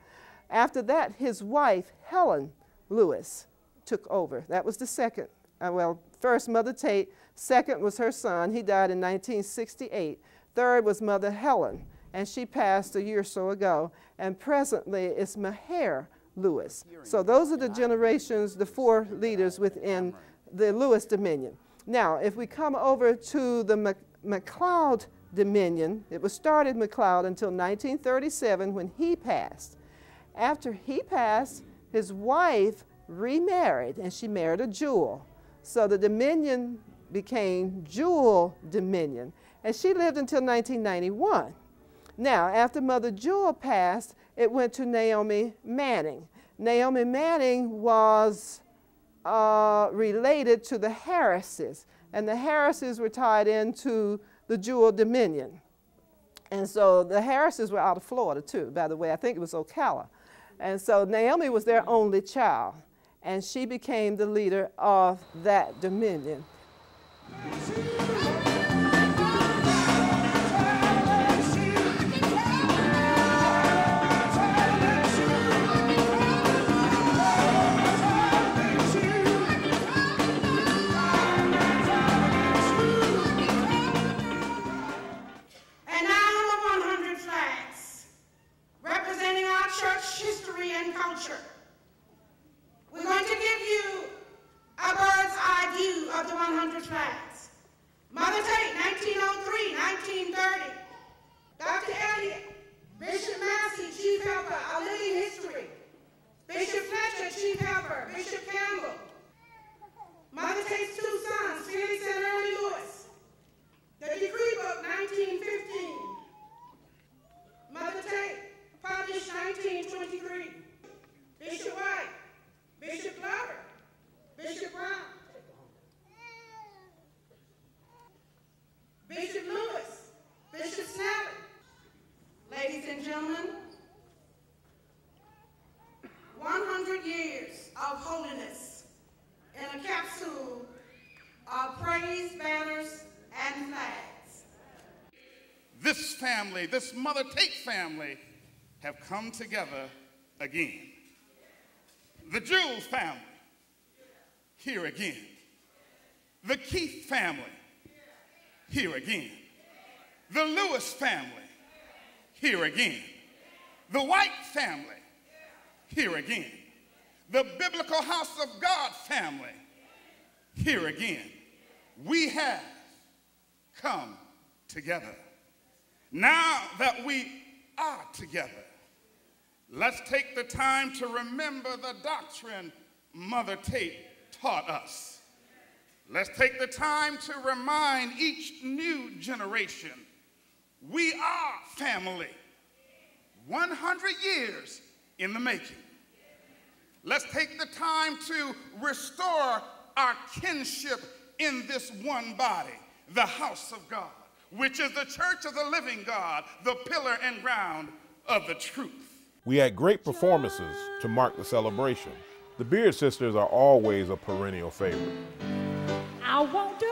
After that, his wife, Helen Lewis, took over. That was the second. Uh, well, first, Mother Tate. Second was her son. He died in 1968. Third was Mother Helen, and she passed a year or so ago. And presently, it's Maher Lewis. So those are the generations, the four leaders within the Lewis Dominion. Now, if we come over to the McLeod Dominion, it was started McLeod until 1937 when he passed. After he passed, his wife remarried and she married a Jewell. So the Dominion became Jewell Dominion and she lived until 1991. Now, after Mother Jewell passed, it went to Naomi Manning. Naomi Manning was uh, related to the Harrises, and the Harrises were tied into the Jewell Dominion. And so the Harrises were out of Florida too, by the way. I think it was Ocala. And so Naomi was their only child, and she became the leader of that dominion. Family, this Mother Tate family, have come together again. The Jules family, here again. The Keith family, here again. The Lewis family, here again. The White family, here again. The Biblical House of God family, here again. We have come together. Now that we are together, let's take the time to remember the doctrine Mother Tate taught us. Let's take the time to remind each new generation we are family. 100 years in the making. Let's take the time to restore our kinship in this one body, the house of God which is the church of the living God, the pillar and ground of the truth. We had great performances to mark the celebration. The Beard Sisters are always a perennial favorite. I want to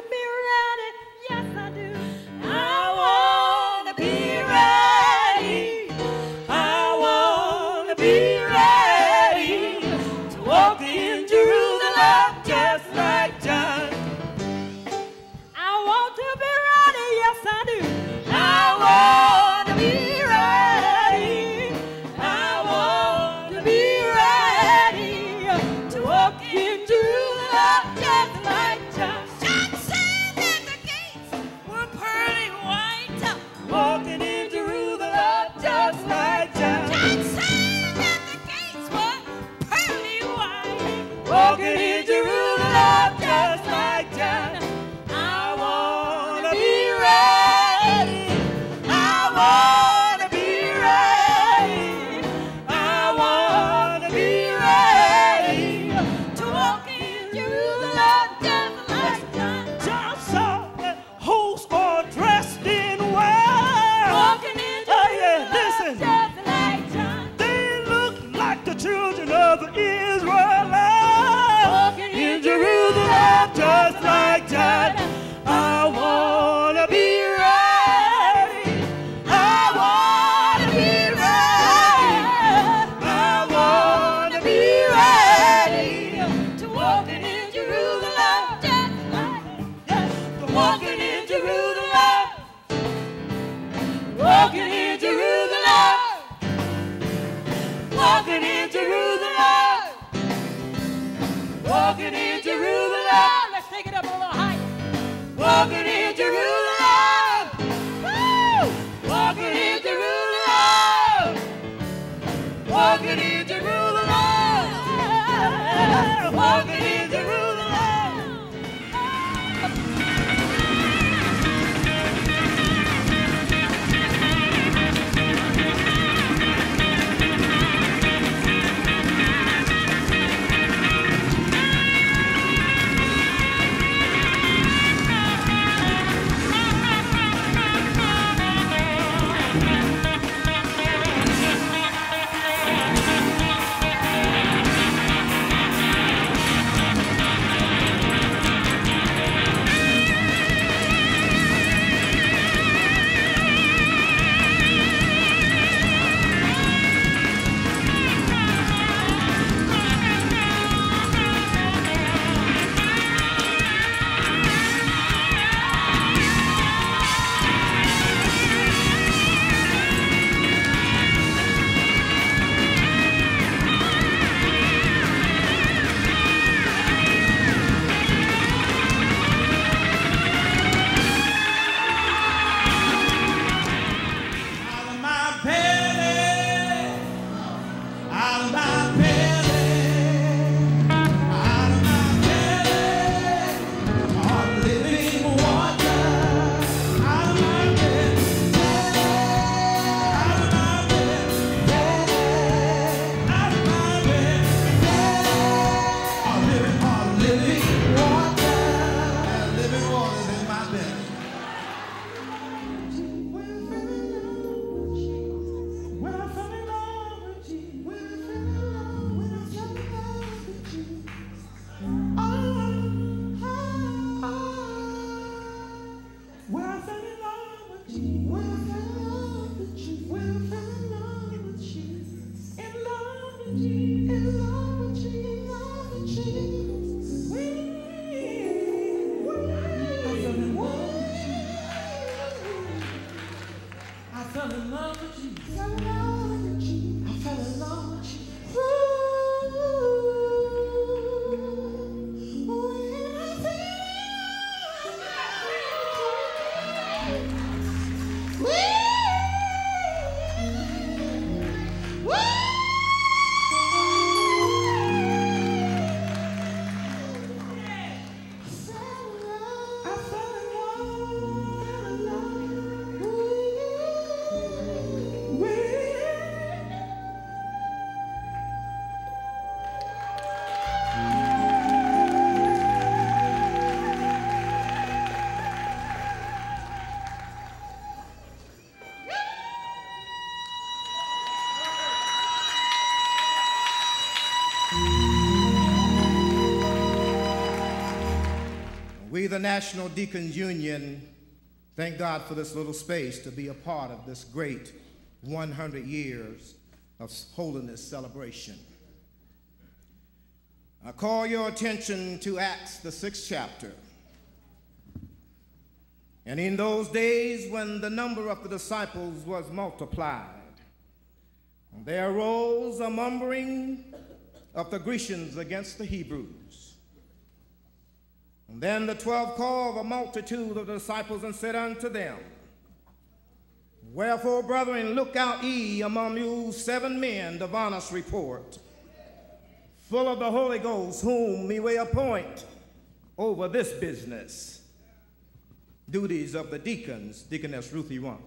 Walking in Jerusalem. Walking We, the National Deacons Union, thank God for this little space to be a part of this great 100 years of holiness celebration. I call your attention to Acts, the sixth chapter. And in those days, when the number of the disciples was multiplied, there arose a murmuring of the Grecians against the Hebrews. And then the twelve called a multitude of the disciples and said unto them, Wherefore, brethren, look out ye among you seven men of honest report, full of the Holy Ghost, whom we will appoint over this business. Duties of the deacons, Deaconess Ruthie Rump.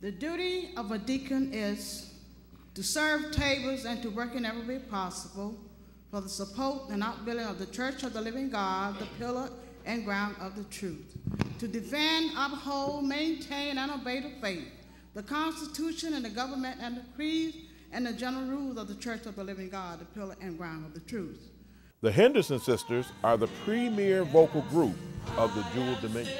The duty of a deacon is to serve tables and to work in every way possible for the support and upbuilding of the Church of the Living God, the pillar and ground of the truth, to defend, uphold, maintain, and obey the faith, the Constitution and the government and the creeds and the general rules of the Church of the Living God, the pillar and ground of the truth. The Henderson sisters are the premier vocal group of the Jewell Dominion.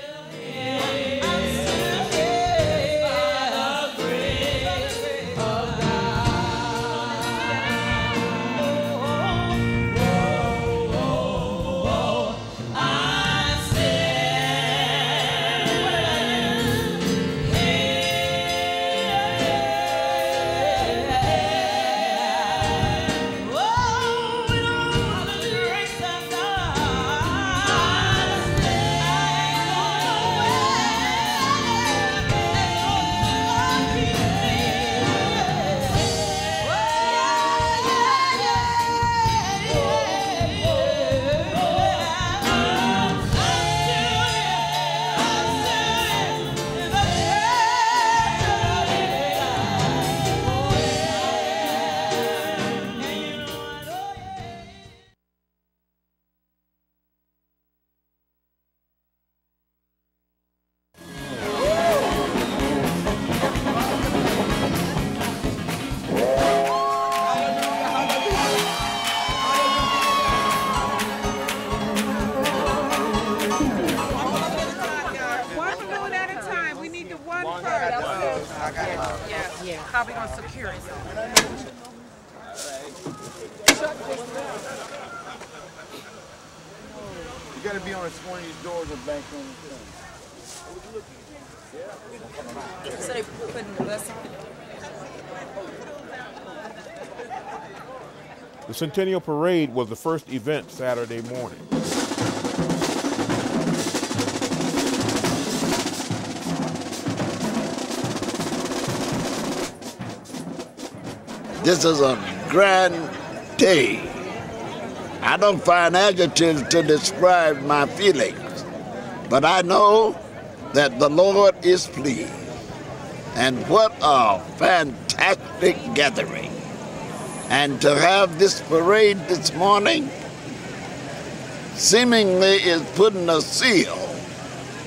The Centennial Parade was the first event Saturday morning. This is a grand day. I don't find adjectives to describe my feelings, but I know that the Lord is pleased. And what a fantastic gathering. And to have this parade this morning seemingly is putting a seal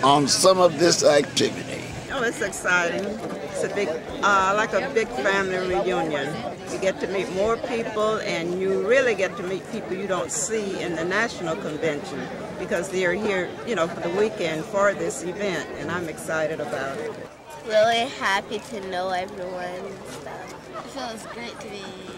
on some of this activity. Oh, it's exciting. It's a big, uh, like a big family reunion. You get to meet more people, and you really get to meet people you don't see in the national convention because they're here, you know, for the weekend for this event, and I'm excited about it. really happy to know everyone. It feels great to be in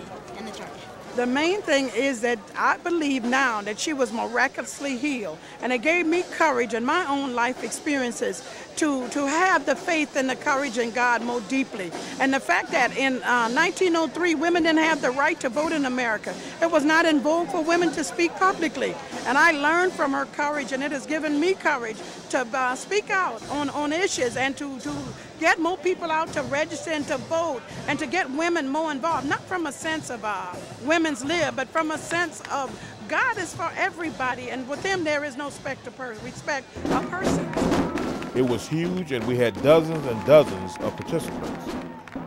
the church. The main thing is that I believe now that she was miraculously healed, and it gave me courage in my own life experiences to, to have the faith and the courage in God more deeply. And the fact that in uh, 1903 women didn't have the right to vote in America, it was not in vogue for women to speak publicly. And I learned from her courage, and it has given me courage to uh, speak out on, on issues and to, to get more people out to register and to vote and to get women more involved, not from a sense of uh, women's lib, but from a sense of God is for everybody, and with Him there is no respect to respect a person. It was huge, and we had dozens and dozens of participants.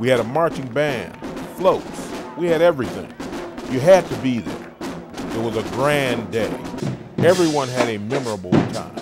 We had a marching band, floats, we had everything. You had to be there. It was a grand day. Everyone had a memorable time.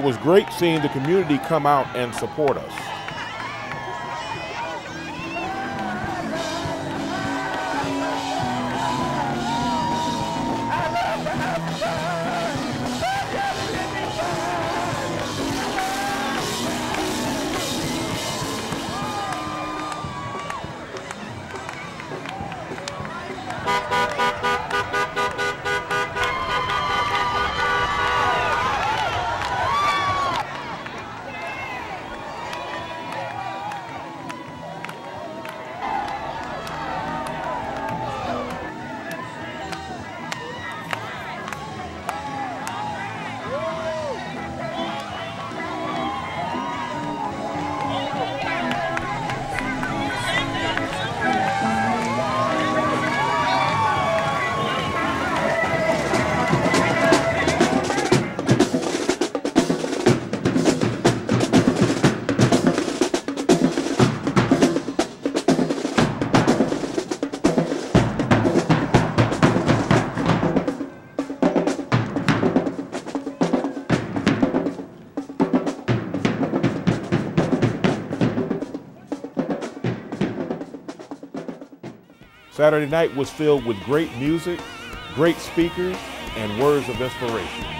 it was great seeing the community come out and support us. Saturday night was filled with great music, great speakers, and words of inspiration.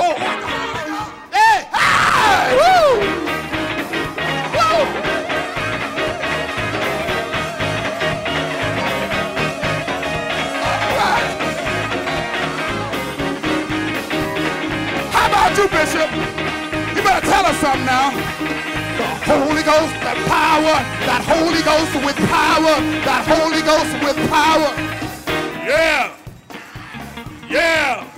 How about you, Bishop? You better tell us something now. Holy Ghost, that power, that Holy Ghost with power, that Holy Ghost with power. Yeah. Yeah.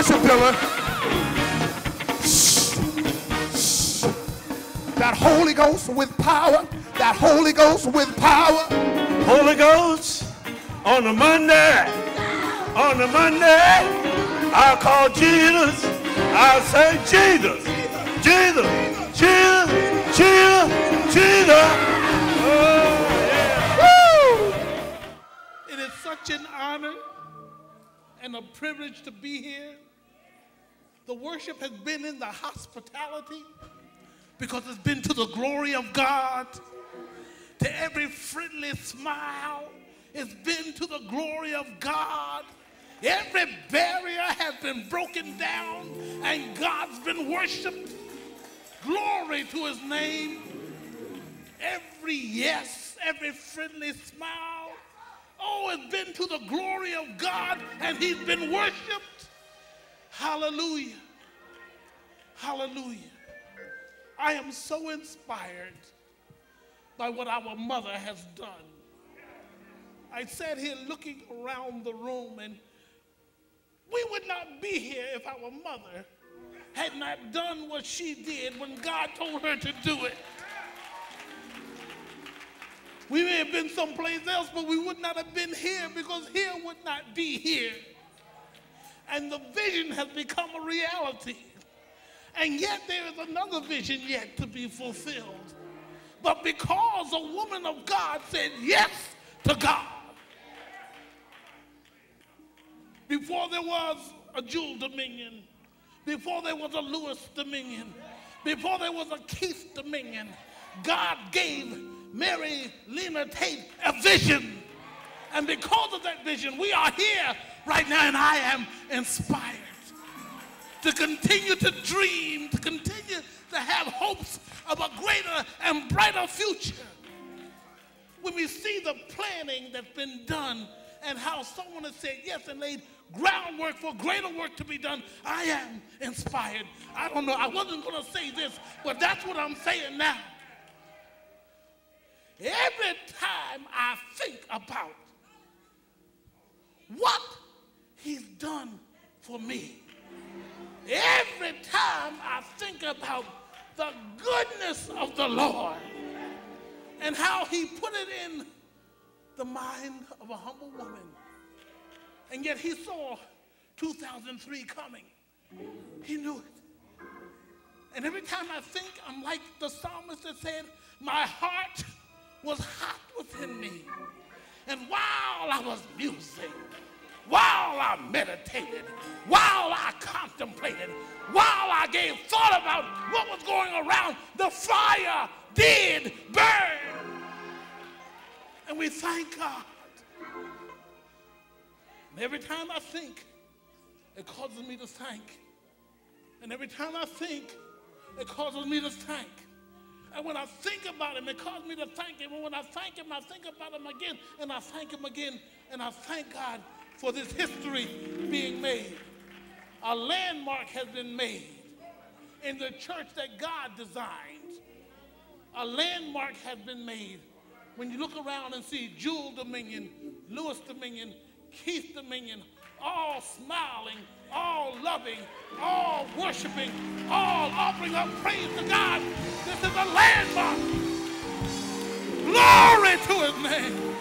Come on, Bishop Dillon. That Holy Ghost with power, that Holy Ghost with power. Holy Ghost on the Monday. On the Monday, I'll call Jesus. I'll say Jesus. Jesus. Jesus. Jesus. Jesus. Oh, Woo! It is such an honor and a privilege to be here. The worship has been in the hospitality because it's been to the glory of God. To every friendly smile, it's been to the glory of God. Every barrier has been broken down and God's been worshiped. Glory to his name. Every yes, every friendly smile. Oh, it's been to the glory of God and he's been worshiped. Hallelujah. Hallelujah. I am so inspired by what our mother has done. I sat here looking around the room and we would not be here if our mother had not done what she did when God told her to do it. We may have been someplace else, but we would not have been here because here would not be here. And the vision has become a reality. And yet there is another vision yet to be fulfilled. But because a woman of God said yes to God, before there was a Jewell Dominion, before there was a Lewis Dominion, before there was a Keith Dominion, God gave Mary Lena Tate a vision. And because of that vision, we are here right now, and I am inspired to continue to dream, to continue to have hopes of a greater and brighter future. When we see the planning that's been done and how someone has said yes and laid groundwork for greater work to be done, I am inspired. I don't know, I wasn't going to say this, but that's what I'm saying now. Every time I think about what he's done for me, every time I think about the goodness of the Lord and how he put it in the mind of a humble woman, and yet he saw 2003 coming. He knew it. And every time I think, I'm like the psalmist that said, my heart was hot within me. And while I was musing, while I meditated, while I contemplated, while I gave thought about what was going around, the fire did burn. And we thank God. And every time I think, it causes me to thank. And every time I think, it causes me to thank. And when I think about him, it causes me to thank him. And when I thank him, I think about him again. And I thank him again. And I thank God for this history being made. A landmark has been made in the church that God designed. A landmark has been made. When you look around and see Jewell Dominion, Lewis Dominion, Keith Dominion, all smiling, all loving, all worshiping, all offering up praise to God. This is a landmark. Glory to his name.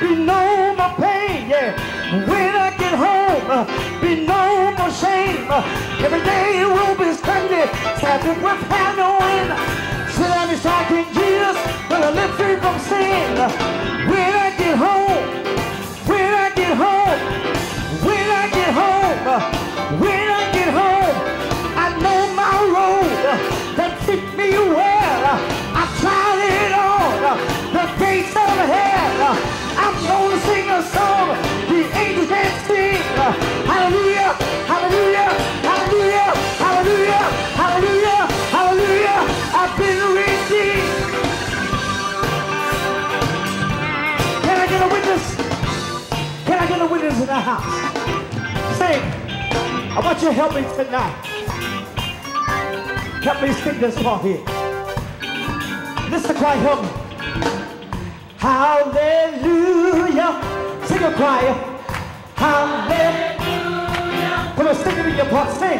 Be no more pain, yeah. When I get home, uh, be no more shame. Uh, every day will be Sunday, Sabbath with Halloween. Sit down and start in Jesus, gonna live free from sin. When want you to help me tonight. Help me sing this song here. Listen, cry, help me. Hallelujah. Sing a choir. Hallelujah. Come on, sing it in your part. Sing.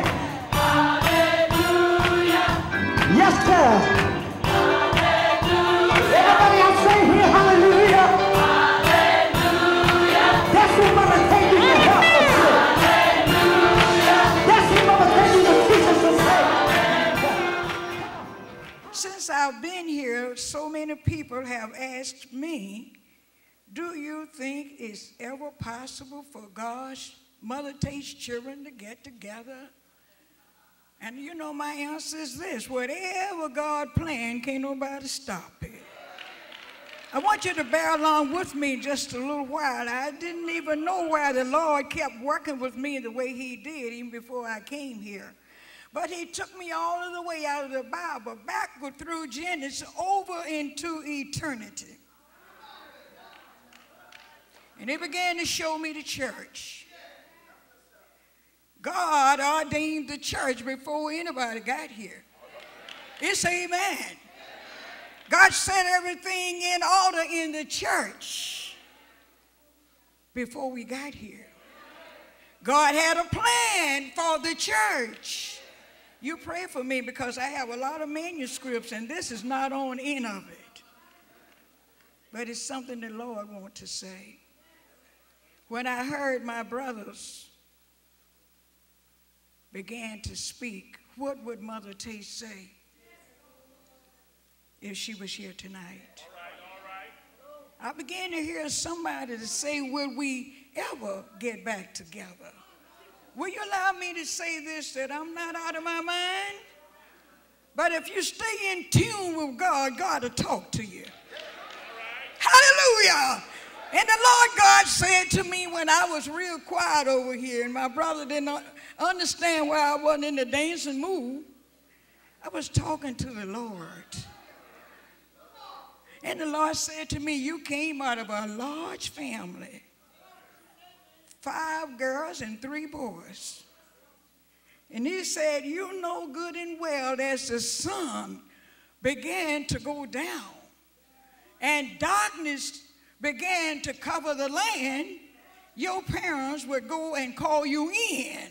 Hallelujah. Yes, sir. So many people have asked me, do you think it's ever possible for God's Mother Tate's children to get together? And you know my answer is this, whatever God planned, can't nobody stop it. I want you to bear along with me just a little while. I didn't even know why the Lord kept working with me the way he did even before I came here. But he took me all of the way out of the Bible, backward through Genesis, over into eternity. And he began to show me the church. God ordained the church before anybody got here. It's amen. God set everything in order in the church before we got here. God had a plan for the church. You pray for me because I have a lot of manuscripts and this is not on any of it. But it's something the Lord wants to say. When I heard my brothers began to speak, what would Mother Tate say if she was here tonight? I began to hear somebody to say, Will we ever get back together? Will you allow me to say this that I'm not out of my mind? But if you stay in tune with God, God will talk to you. Hallelujah. And the Lord God said to me when I was real quiet over here, and my brother didn't understand why I wasn't in the dancing mood, I was talking to the Lord. And the Lord said to me, You came out of a large family five girls and three boys. And he said, You know good and well as the sun began to go down and darkness began to cover the land, your parents would go and call you in.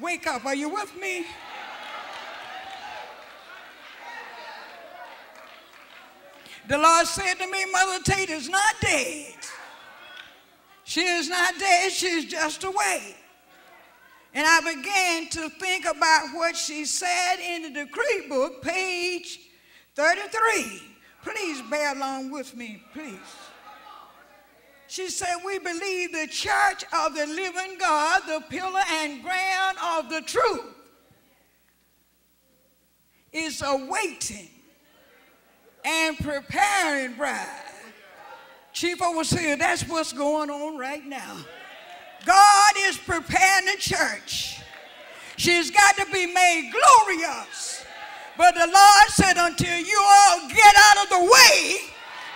Wake up, are you with me? The Lord said to me, Mother Tate is not dead. She is not dead, she's just away. And I began to think about what she said in the decree book, page 33. Please bear along with me, please. She said, We believe the church of the living God, the pillar and ground of the truth, is awaiting and preparing bride. Chief Overseer, that's what's going on right now. God is preparing the church. She's got to be made glorious. But the Lord said, until you all get out of the way,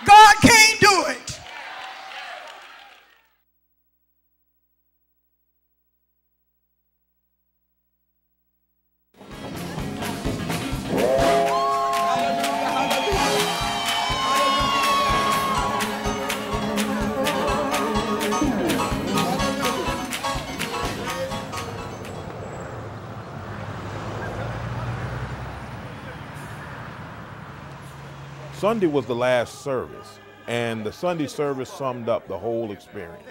God can't do it. Sunday was the last service, and the Sunday service summed up the whole experience.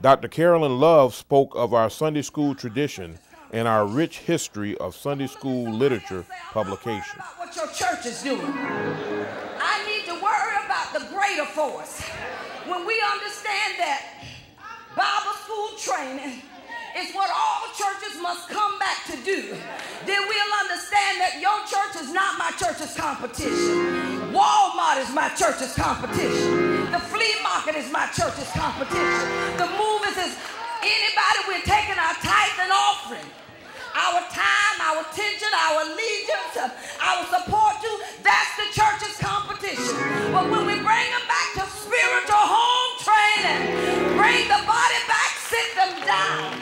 Dr. Carolyn Love spoke of our Sunday school tradition and our rich history of Sunday school literature publication. What your church is doing. I need to worry about the greater force. When we understand that Bible school training is what all churches must come back to do, then we'll understand that your church is not my church's competition. Walmart is my church's competition. The flea market is my church's competition. The movies is anybody we're taking our tithe and offering. Our time, our attention, our allegiance, our support to, that's the church's competition. But when we bring them back to spiritual home training, bring the body back, sit them down,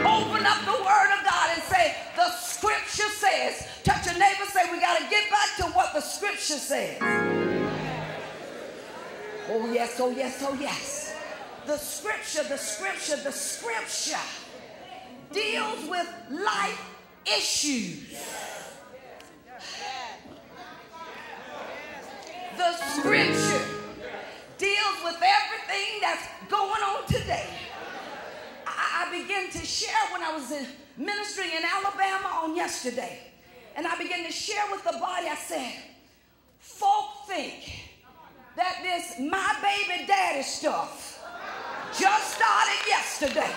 open up the word of God and say, the scripture says, touch your neighbor, say, we got to get back to what the scripture says. Oh, yes, oh, yes, oh, yes. The scripture, the scripture, the scripture deals with life issues. The scripture deals with everything that's going on today. I, began to share when I was in ministering in Alabama on yesterday. And I began to share with the body, I said, folk think that this my baby daddy stuff just started yesterday.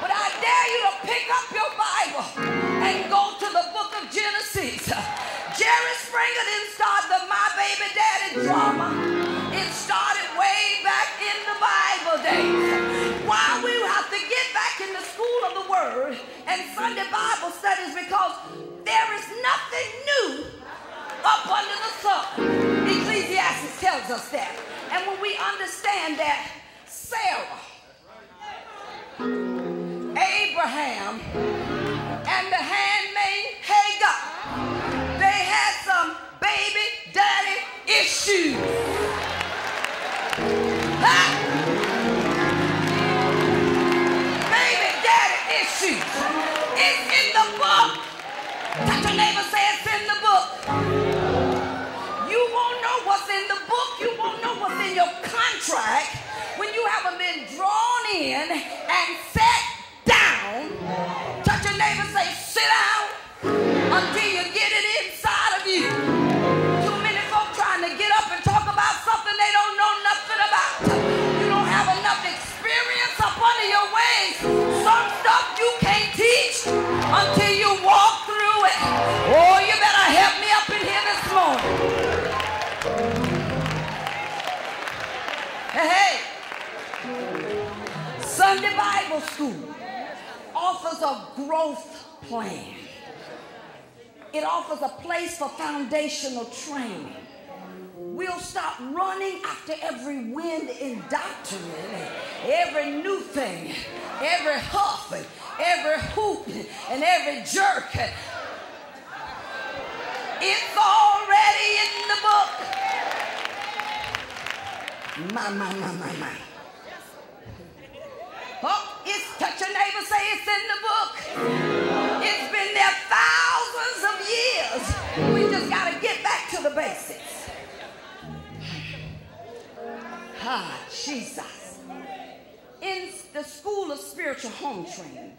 But I dare you to pick up your Bible and go to the book of Genesis. Jerry Springer didn't start the My Baby Daddy drama. It started way back in the Bible days. Why we of the Word and Sunday Bible studies because there is nothing new up under the sun. Ecclesiastes tells us that. And when we understand that Sarah Abraham and the handmaid Hagar, they had some baby daddy issues. track when you haven't been drawn in Sunday Bible School offers a growth plan. It offers a place for foundational training. We'll stop running after every wind in doctrine, every new thing, every huff, every hoop, and every jerk. It's already in the book. My, my, my, my, my. Oh, it's touch your neighbor, say it's in the book. It's been there thousands of years. We just got to get back to the basics. Ah, Jesus. In the School of Spiritual Home Training,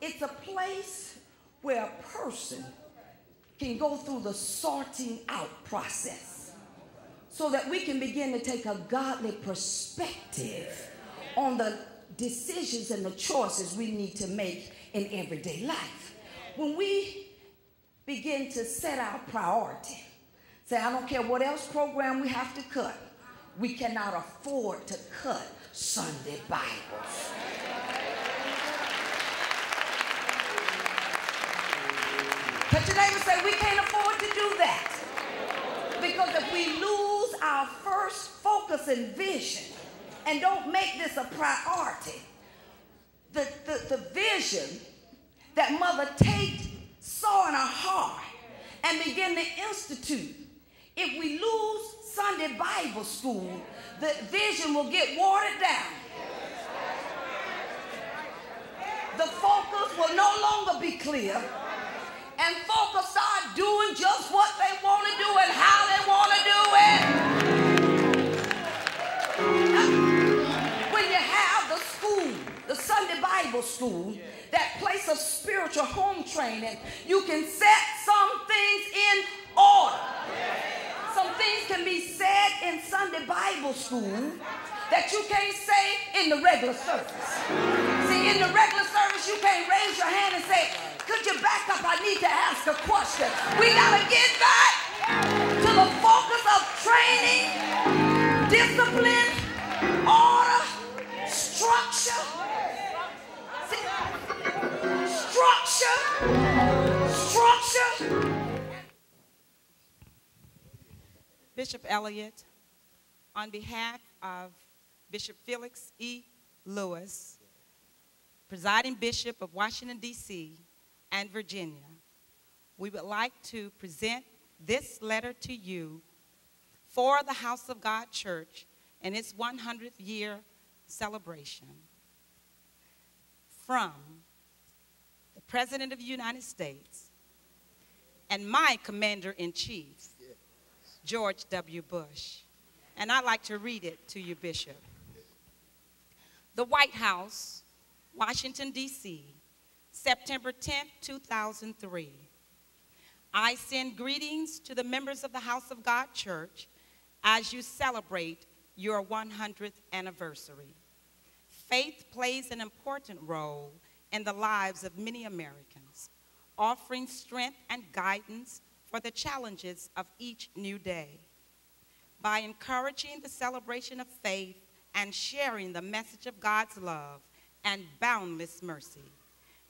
it's a place where a person can go through the sorting out process so that we can begin to take a godly perspective on the decisions and the choices we need to make in everyday life. When we begin to set our priority, say, I don't care what else program we have to cut, we cannot afford to cut Sunday Bibles. Your neighbor and say, we can't afford to do that. Because if we lose our first focus and vision and don't make this a priority, the, the, the vision that Mother Tate saw in her heart and began to institute, if we lose Sunday Bible school, the vision will get watered down. The focus will no longer be clear, and folks start doing just what they want to do and how they want to do it. Bible school, that place of spiritual home training, you can set some things in order. Some things can be said in Sunday Bible school that you can't say in the regular service. See, in the regular service, you can't raise your hand and say, could you back up? I need to ask a question. We got to get back to the focus of training, discipline, order, Bishop Elliott, on behalf of Bishop Felix E. Lewis, presiding bishop of Washington, D.C., and Virginia, we would like to present this letter to you for the House of God Church and its 100th year celebration. From the President of the United States and my Commander in Chief, George W. Bush. And I'd like to read it to you, Bishop. The White House, Washington, D.C., September 10, 2003. I send greetings to the members of the House of God Church as you celebrate your 100th anniversary. Faith plays an important role in the lives of many Americans, offering strength and guidance for the challenges of each new day. By encouraging the celebration of faith and sharing the message of God's love and boundless mercy,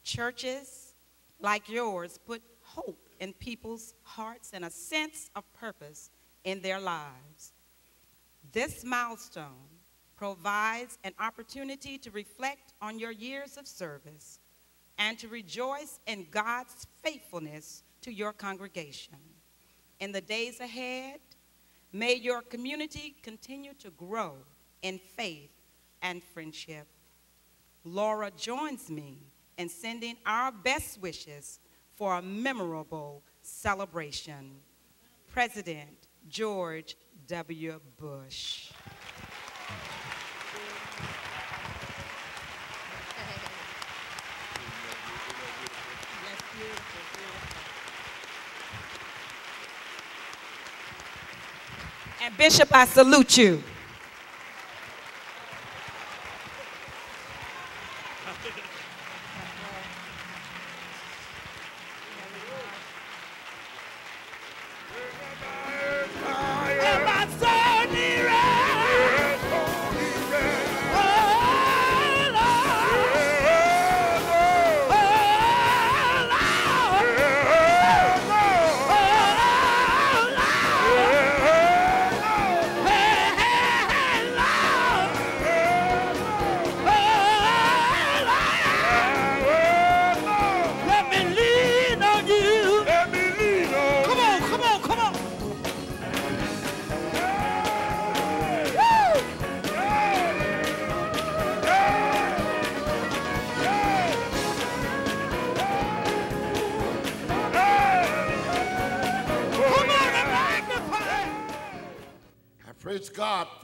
churches like yours put hope in people's hearts and a sense of purpose in their lives. This milestone provides an opportunity to reflect on your years of service and to rejoice in God's faithfulness to your congregation. In the days ahead, may your community continue to grow in faith and friendship. Laura joins me in sending our best wishes for a memorable celebration. President George W. Bush. And Bishop, I salute you.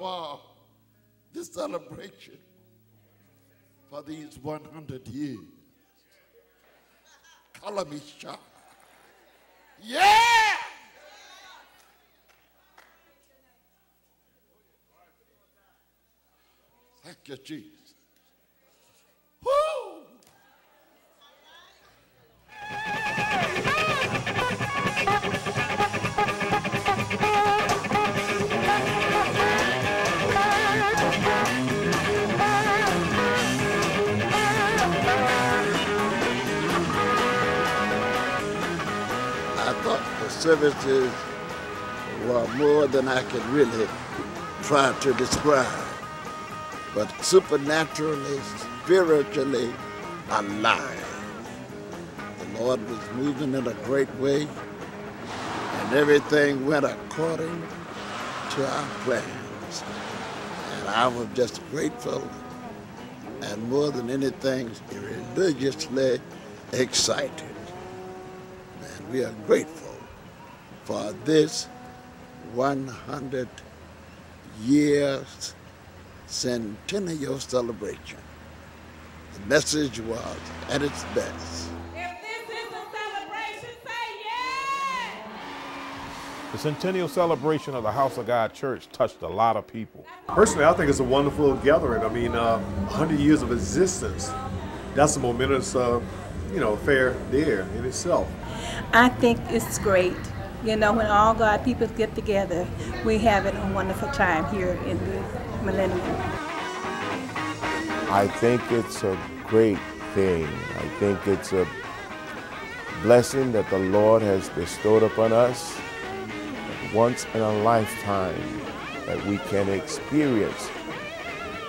For this celebration for these 100 years. Sharp. Yeah! Thank you, Jesus. Services were more than I could really try to describe, but supernaturally, spiritually alive. The Lord was moving in a great way, and everything went according to our plans. And I was just grateful, and more than anything, religiously excited. And we are grateful for this 100 years centennial celebration. The message was at its best. If this is a celebration, say yes. The centennial celebration of the House of God Church touched a lot of people. Personally, I think it's a wonderful gathering. I mean, uh, 100 years of existence, that's a momentous, uh, you know, affair there in itself. I think it's great. You know, when all God people get together, we having a wonderful time here in the millennium. I think it's a great thing. I think it's a blessing that the Lord has bestowed upon us once in a lifetime that we can experience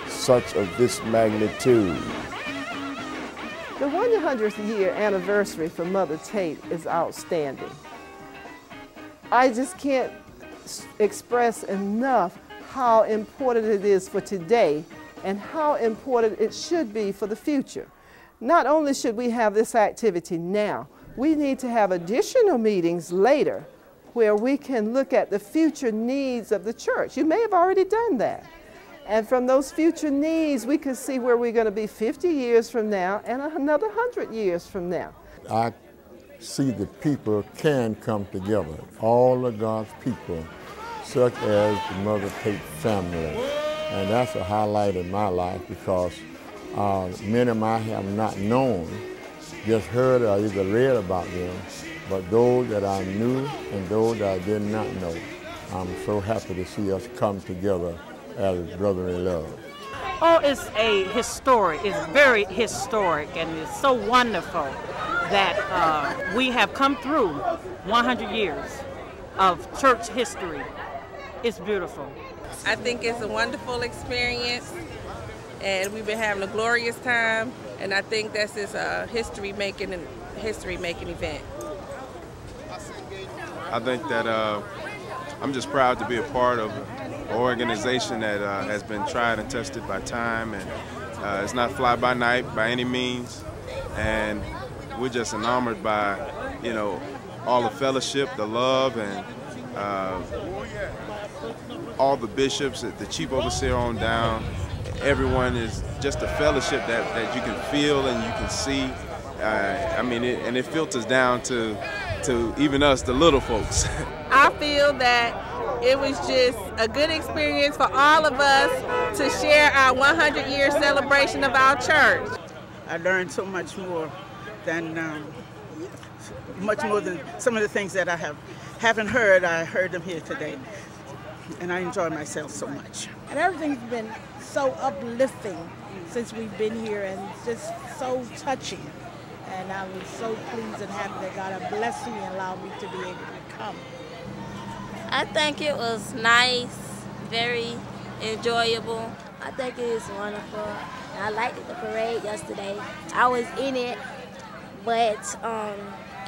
such of this magnitude. The 100th year anniversary for Mother Tate is outstanding. I just can't express enough how important it is for today and how important it should be for the future. Not only should we have this activity now, we need to have additional meetings later where we can look at the future needs of the church. You may have already done that. And from those future needs, we can see where we're going to be 50 years from now and another 100 years from now. I see that people can come together, all of God's people, such as the Mother Tate family. And that's a highlight in my life because uh, many of them I have not known, just heard or either read about them, but those that I knew and those that I did not know, I'm so happy to see us come together as brotherly love. Oh, it's a historic, it's very historic, and it's so wonderful that uh, we have come through 100 years of church history. It's beautiful. I think it's a wonderful experience, and we've been having a glorious time. And I think this is a history making and history making event. I think that uh, I'm just proud to be a part of an organization that uh, has been tried and tested by time, and uh, it's not fly by night by any means. And we're just enamored by, you know, all the fellowship, the love, and uh, all the bishops, the chief overseer on down. Everyone is just a fellowship that, that you can feel and you can see. Uh, I mean, it, and it filters down to to even us, the little folks. [LAUGHS] I feel that it was just a good experience for all of us to share our 100 year celebration of our church. I learned so much more than um, much more than some of the things that I have haven't heard. I heard them here today, and I enjoy myself so much. And everything's been so uplifting since we've been here and just so touching. And I was so pleased and happy that God had blessed me and allowed me to be able to come. I think it was nice, very enjoyable. I think it is wonderful. I liked the parade yesterday. I was in it, but um,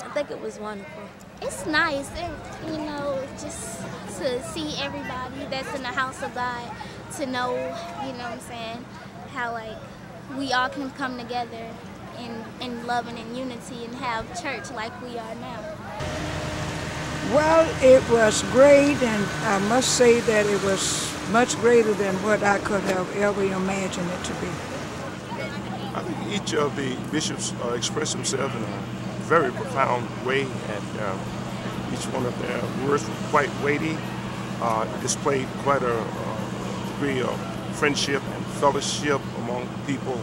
I think it was wonderful. It's nice, and, you know, just to see everybody that's in the house of God, to know, you know what I'm saying, how like we all can come together in, in love and in unity and have church like we are now. Well, it was great, and I must say that it was much greater than what I could have ever imagined it to be. I think each of the bishops uh, expressed themselves in a very profound way, and uh, each one of their words were quite weighty, uh, displayed quite a uh, degree of friendship and fellowship among people.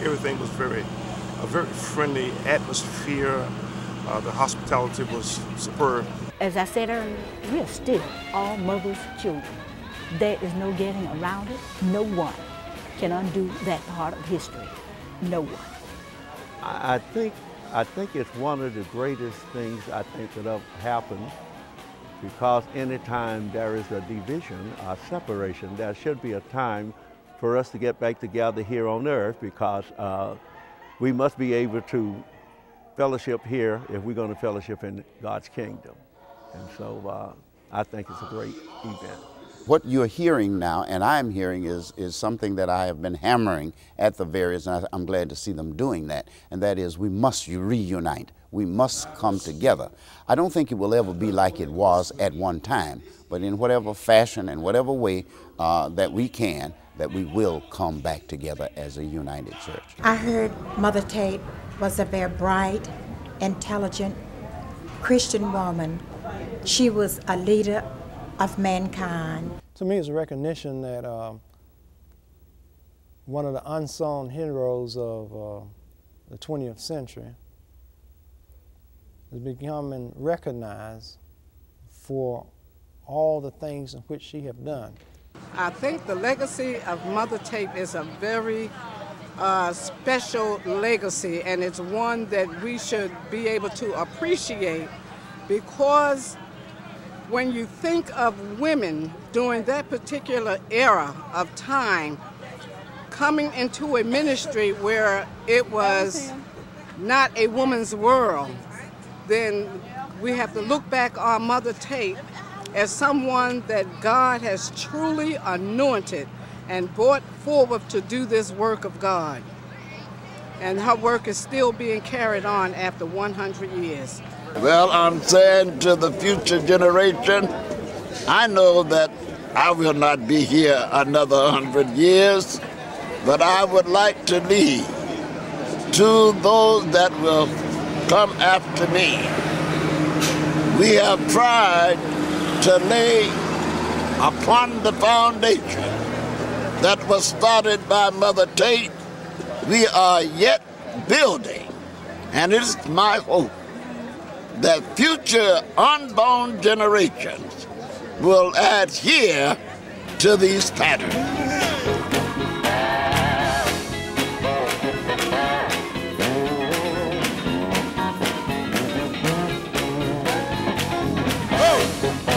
Everything was very, a very friendly atmosphere. Uh, the hospitality was superb. As I said earlier, we are still all mothers' children. There is no getting around it. No one can undo that part of history. No one. I think I think it's one of the greatest things I think that have happened because anytime there is a division, a separation, there should be a time for us to get back together here on earth because uh, we must be able to fellowship here if we're going to fellowship in God's kingdom. And so uh, I think it's a great event. What you're hearing now, and I'm hearing, is, is something that I have been hammering at the various, and I'm glad to see them doing that, and that is we must reunite. We must come together. I don't think it will ever be like it was at one time, but in whatever fashion and whatever way uh, that we can, that we will come back together as a united church. I heard Mother Tate was a very bright, intelligent Christian woman. She was a leader of mankind. To me, it's a recognition that um, one of the unsung heroes of uh, the 20th century is becoming recognized for all the things in which she have done. I think the legacy of Mother Tate is a very uh, special legacy, and it's one that we should be able to appreciate because when you think of women during that particular era of time coming into a ministry where it was not a woman's world, then we have to look back on Mother Tate as someone that God has truly anointed and brought forward to do this work of God. And her work is still being carried on after 100 years. Well, I'm saying to the future generation, I know that I will not be here another hundred years, but I would like to leave to those that will come after me. We have tried to lay upon the foundation that was started by Mother Tate. We are yet building, and it is my hope that future unborn generations will adhere to these patterns. Oh!